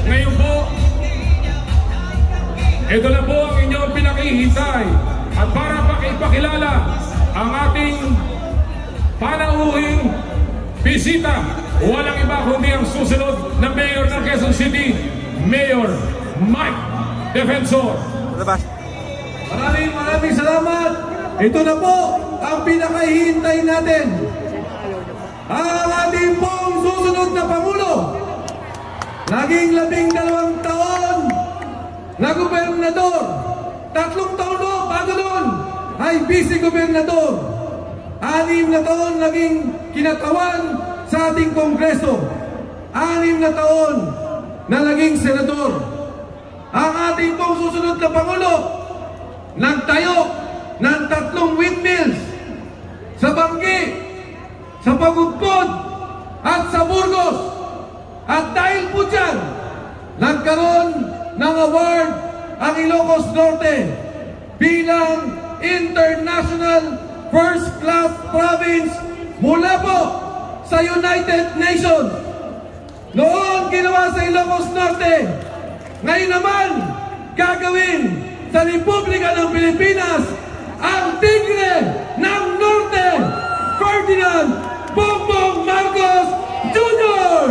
Ngayon po, ito na po ang inyong pinakihintay at para pakipakilala ang ating panauhing bisita. Walang iba kundi ang susunod na mayor ng Quezon City, Mayor Mike Defensor. Maraming maraming salamat. Ito na po ang pinakahihintay natin. Ang ating pong susunod na Pangulo. Naging labing dalawang taon na gobernador. Tatlong taon po bago noon ay vice-gobernador. Anim na taon naging kinatawan sa ating kongreso. Anim na taon na naging senador. Ang ating pong susunod na Pangulo nagtayo ng tatlong windmills sa Banggi, sa Pagudpod at sa Burgos. At dahil po dyan, nagkaroon ng award ang Ilocos Norte bilang International First Class Province mula po sa United Nations. Noon ginawa sa Ilocos Norte, ngayon naman gagawin sa Republika ng Pilipinas ang Tigre ng Norte, Ferdinand Bongbong Marcos Jr.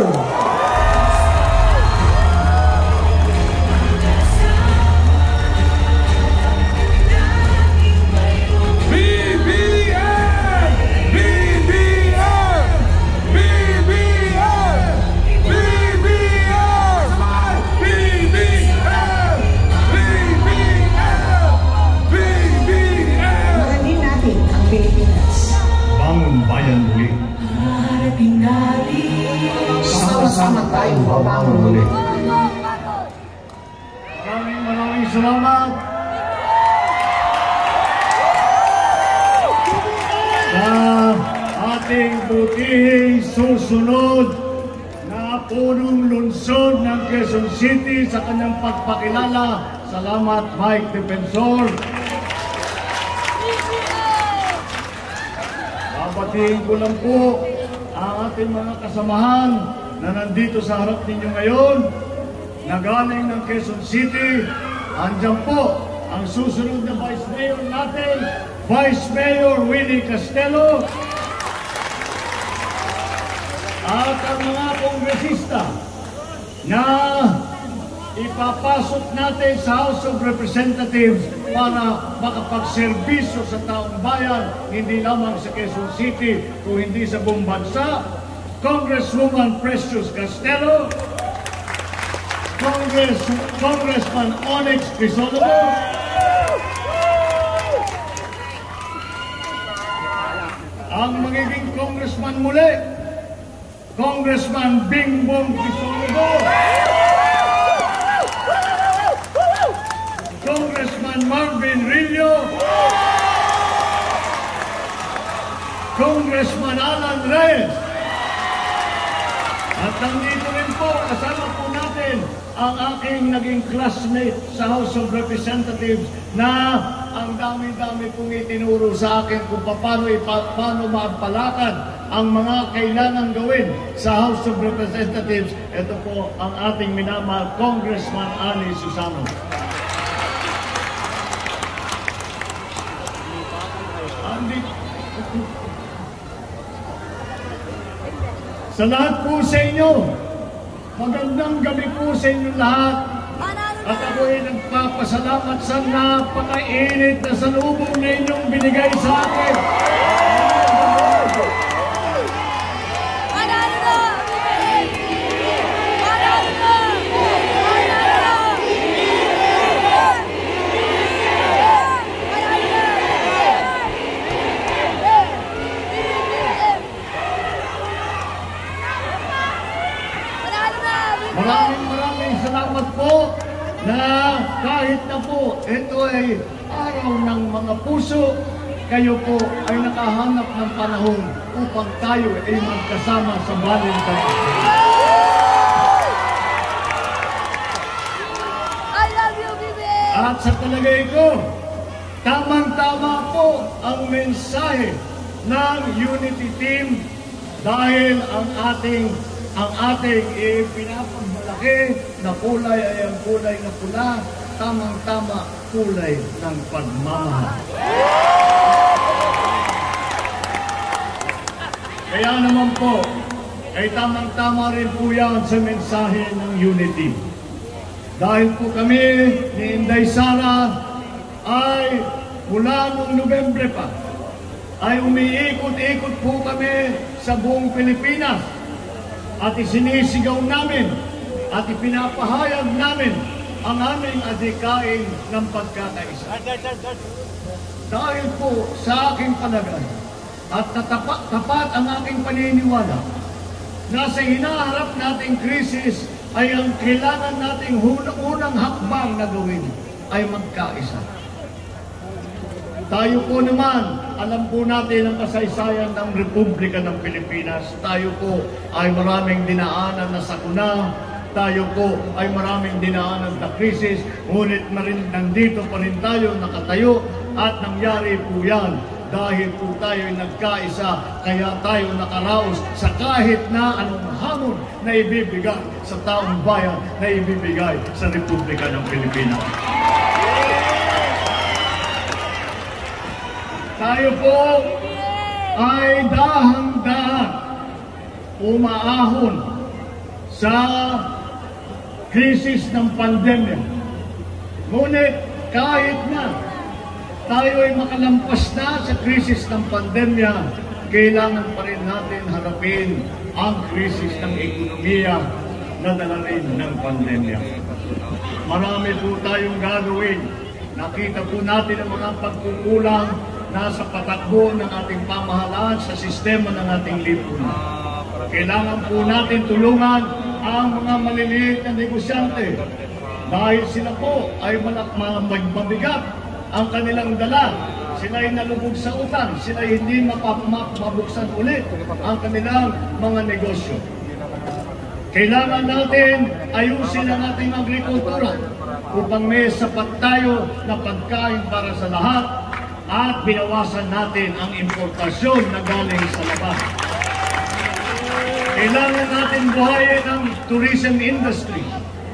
Salamat Mike Defensor. Babatiin ko lang po ang ating mga kasamahan na nandito sa harap ninyo ngayon na galing ng Quezon City. Andyan po ang susunod na Vice Mayor natin, Vice Mayor Willie Castelo. At ang mga kongresista na ipapasok natin sa House of Representatives para makapagserbisyo sa taong bayan, hindi lamang sa Quezon City, kung hindi sa buong bansa. Congresswoman Precious Castelo, Congress, Congressman Onyx Crisostomo, ang magiging congressman muli, Congressman Bingbong Crisostomo, Congressman Alan Reyes, at nandito rin po, kasama po natin ang aking naging classmate sa House of Representatives na ang dami-dami pong itinuro sa akin kung paano, ipa, paano mapalakad ang mga kailangan gawin sa House of Representatives. Ito po ang ating minamahal Congressman Ani Susano. Sa lahat po sa inyo, magandang gabi po sa inyo lahat. At ako ay nagpapasalamat sa napakainit na salubong na inyong binigay sa akin. Ito ay araw ng mga puso, kayo po ay nakahanap ng panahon upang tayo ay magkasama sa Valentine's Day. I love you, baby! At sa palagay ko, tamang-tama po ang mensahe ng Unity Team dahil ang ating ang ating ipinapagmalaki na kulay ay ang kulay na pula, tamang-tama kulay ng pagmamahal. Kaya naman po, ay tamang-tama rin po yan sa mensahe ng Unity. Dahil po kami ni Inday Sara ay mula noong Nobyembre pa ay umiikot-ikot po kami sa buong Pilipinas at isinisigaw namin at ipinapahayag namin ang aming adikain ng pagkakaisa. Dahil po sa aking palagay at tatapat, tapat ang aking paniniwala na sa hinaharap nating krisis ay ang kailangan nating unang hakbang na gawin ay magkaisa. Tayo po naman, alam po natin ang kasaysayan ng Republika ng Pilipinas. Tayo po ay maraming dinaanan na sakuna. Tayo po ay maraming dinaanan na krisis. Ngunit na rin nandito pa rin tayo nakatayo at nangyari po yan dahil po tayo ay nagkaisa, kaya tayo nakaraos sa kahit na anong hamon na ibibigay sa taong bayan na ibibigay sa Republika ng Pilipinas. Tayo po ay dahang-dahang umaahon sa krisis ng pandemya. Ngunit kahit na tayo ay makalampas na sa krisis ng pandemya, kailangan pa rin natin harapin ang krisis ng ekonomiya na dala rin ng pandemya. Marami po tayong gagawin. Nakita po natin ang mga pagkukulang nasa patakbo ng ating pamahalaan sa sistema ng ating lipunan. Kailangan po natin tulungan ang mga maliliit na negosyante dahil sila po ay mabigat ang kanilang dala. Sila ay nalubog sa utang. Sila ay hindi mapabuksan ulit ang kanilang mga negosyo. Kailangan natin ayusin ang ating agrikultura upang may sapat tayo na pagkain para sa lahat at binawasan natin ang importasyon na galing sa labas. Kailangan natin buhayin ang tourism industry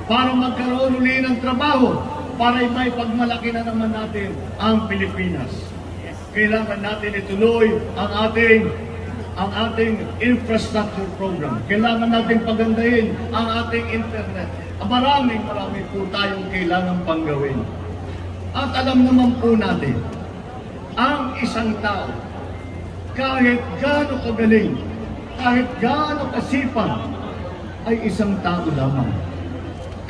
para magkaroon uli ng trabaho para may pagmalaki na naman natin ang Pilipinas. Kailangan natin ituloy ang ating ang ating infrastructure program. Kailangan natin pagandahin ang ating internet. Maraming marami po tayong kailangan pang gawin. At alam naman po natin, ang isang tao, kahit gaano kagaling, kahit gaano kasipag, ay isang tao lamang.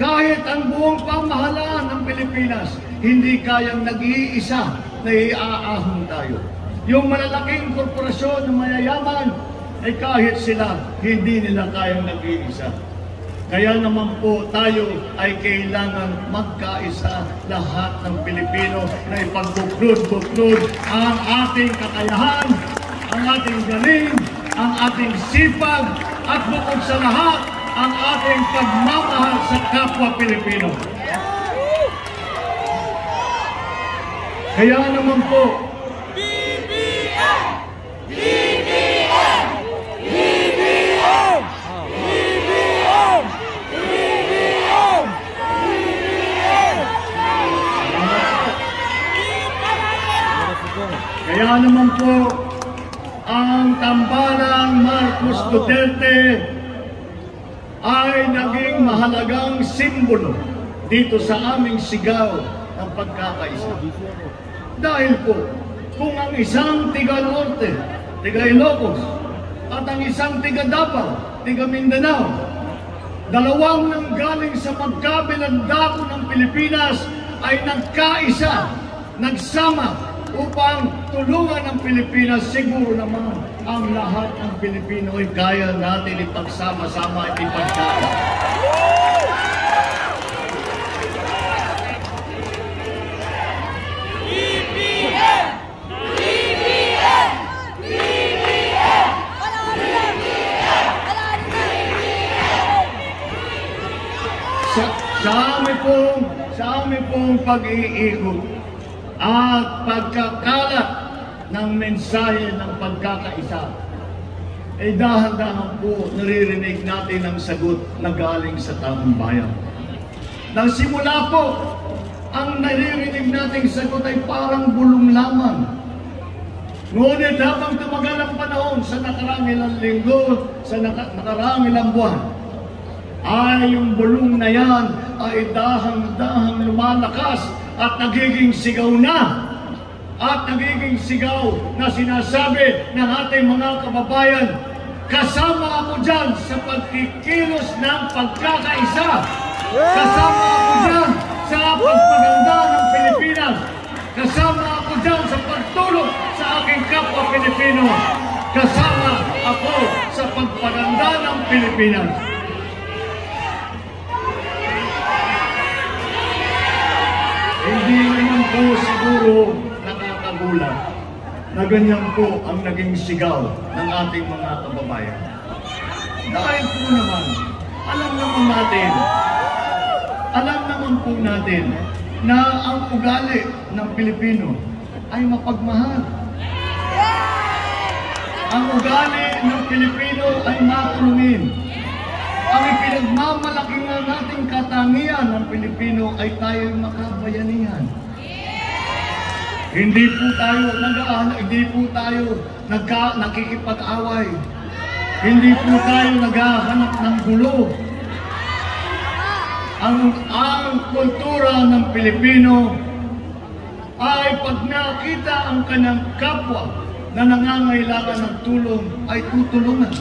Kahit ang buong pamahalaan ng Pilipinas, hindi kayang nag-iisa na iaahon tayo. Yung malalaking korporasyon ng mayayaman, ay kahit sila, hindi nila kayang nag-iisa. Kaya naman po tayo ay kailangan magkaisa lahat ng Pilipino na ipagbuklod-buklod ang ating kakayahan, ang ating galing, ang ating sipag, at bukod sa lahat, ang ating pagmamahal sa kapwa Pilipino. Kaya naman po, Kaya naman po, ang tambalang Marcos Duterte ay naging mahalagang simbolo dito sa aming sigaw ng pagkakaisa. Dahil po, kung ang isang tiga Norte, tiga Ilocos, at ang isang tiga Davao, tiga Mindanao, dalawang nanggaling sa magkabilang dako ng Pilipinas ay nagkaisa, nagsama upang tulungan ang Pilipinas, siguro naman ang lahat ng Pilipino ay kaya natin ipagsama-sama at ipagkala. Sa, sa amin pong, sa amin pong pag-iikot, at pagkakalat ng mensahe ng pagkakaisa. ay dahan-dahan po naririnig natin ang sagot na galing sa taong bayan. Nang simula po, ang naririnig nating sagot ay parang bulong lamang. Ngunit habang tumagal ang panahon sa nakaraang ilang linggo, sa naka, nakaraang ilang buwan, ay yung bulong na yan ay dahang-dahang lumalakas at nagiging sigaw na at nagiging sigaw na sinasabi ng ating mga kababayan kasama ako dyan sa pagkikilos ng pagkakaisa. Kasama ako dyan sa pagpaganda ng Pilipinas. Kasama ako dyan sa pagtulong sa aking kapwa Pilipino. Kasama ako sa pagpaganda ng Pilipinas. Hindi naman po siguro nakakagulat na ganyan po ang naging sigaw ng ating mga kababayan. Dahil po naman, alam naman natin, alam naman po natin na ang ugali ng Pilipino ay mapagmahal. Ang ugali ng Pilipino ay makulungin. Ang ipinagmamalaki nga nating katangian ng Pilipino ay tayo'y makabayanihan. Hindi po tayo nag hindi po tayo nagka, nakikipag-away. Hindi po tayo naghahanap ng gulo. Ang, ang kultura ng Pilipino ay pag nakita ang kanyang kapwa na nangangailangan ng tulong ay tutulungan.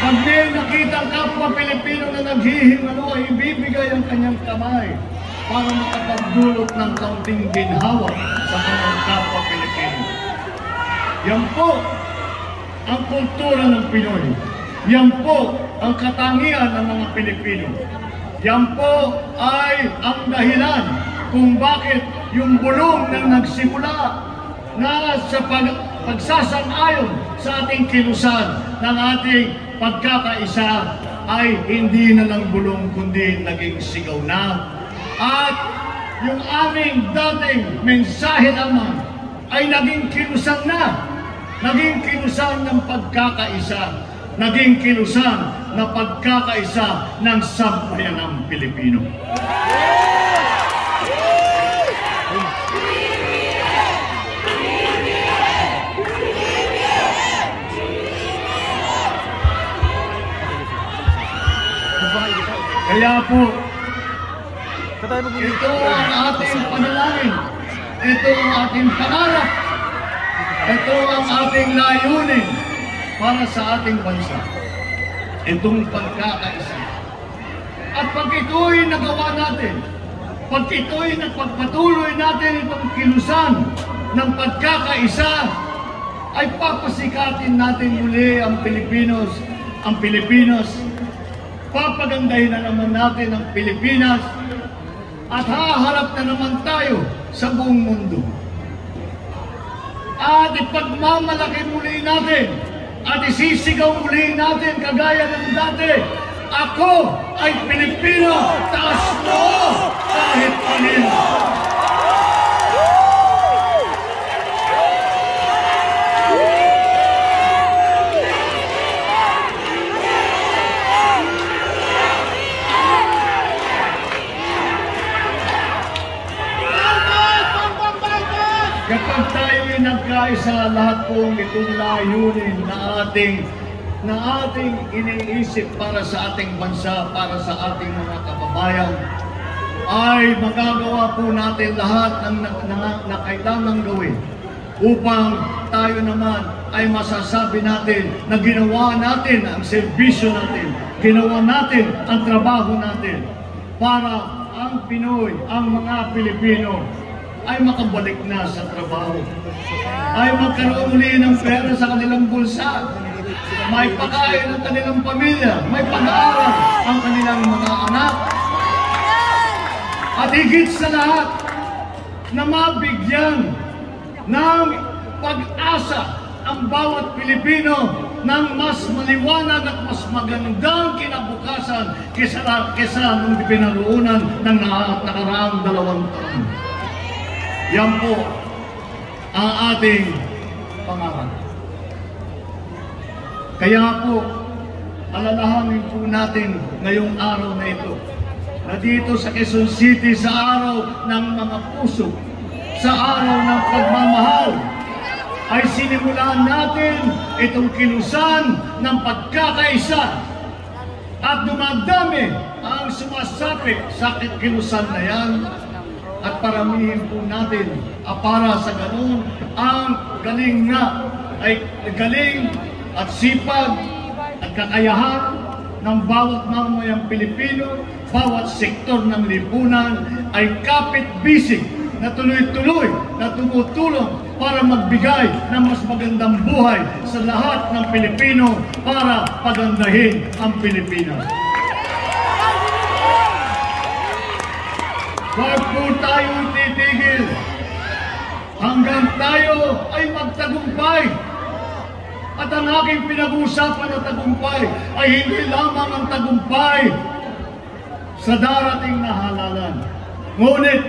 Pag may nakita ang kapwa Pilipino na naghihingalo ay ibibigay ang kanyang kamay para makapagdulot ng kaunting ginhawa sa kanyang kapwa Pilipino. Yan po ang kultura ng Pinoy. Yan po ang katangian ng mga Pilipino. Yan po ay ang dahilan kung bakit yung bulong na nagsimula na sa pag pagsasang-ayon sa ating kilusan ng ating pagkakaisa ay hindi na lang bulong kundi naging sigaw na at yung aming dating mensahe naman ay naging kilusan na. Naging kilusan ng pagkakaisa. Naging kilusan na pagkakaisa ng sambayanang Pilipino. Kaya po, ito ang ating panalangin. Ito ang ating pangarap. Ito ang ating layunin para sa ating bansa. Itong pagkakaisa. At pag ito'y nagawa natin, pag ito'y nagpagpatuloy natin itong kilusan ng pagkakaisa, ay papasikatin natin muli ang Pilipinos, ang Pilipinas, papagandahin na naman natin ang Pilipinas, at haharap na naman tayo sa buong mundo. At ipagmamalaki muli natin at isisigaw muli natin kagaya ng dati, ako ay Pilipino, taas mo kahit kanino. Nagkaisa lahat po itong layunin na ating na ating iniisip para sa ating bansa, para sa ating mga kababayan, ay magagawa po natin lahat ng na, na, na kailangang gawin upang tayo naman ay masasabi natin na ginawa natin ang serbisyo natin, ginawa natin ang trabaho natin para ang Pinoy, ang mga Pilipino ay makabalik na sa trabaho. Ay magkaroon uli ng pera sa kanilang bulsa. May pagkain ng kanilang pamilya. May pag-aaral ang kanilang mga anak. At higit sa lahat, na mabigyan ng pag-asa ang bawat Pilipino ng mas maliwanag at mas magandang kinabukasan kesa, kesa nung pinaroonan ng na, nakaraang dalawang taon. Yan po ang ating pangarap. Kaya po, alalahanin po natin ngayong araw na ito na dito sa Quezon City sa araw ng mga puso, sa araw ng pagmamahal, ay sinimulan natin itong kilusan ng pagkakaisa at dumadami ang sumasapit sa kilusan na yan at paramihin po natin ah, para sa ganun ang galing nga ay galing at sipag at kakayahan ng bawat mamamayang Pilipino, bawat sektor ng lipunan ay kapit-bisig na tuloy-tuloy na tumutulong para magbigay ng mas magandang buhay sa lahat ng Pilipino para pagandahin ang Pilipinas. Huwag po tayo titigil hanggang tayo ay magtagumpay. At ang aking pinag-uusapan na tagumpay ay hindi lamang ang tagumpay sa darating na halalan. Ngunit,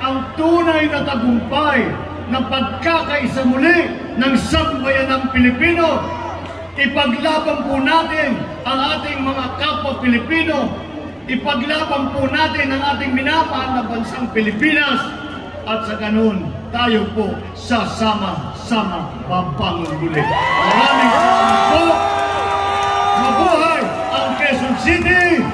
ang tunay na tagumpay ng pagkakaisa muli ng sambayan ng Pilipino, ipaglaban po natin ang ating mga kapwa Pilipino, ipaglaban po natin ang ating minamahal na bansang Pilipinas at sa ganun tayo po sasama-sama papangon muli. Maraming salamat po. Mabuhay ang Quezon City!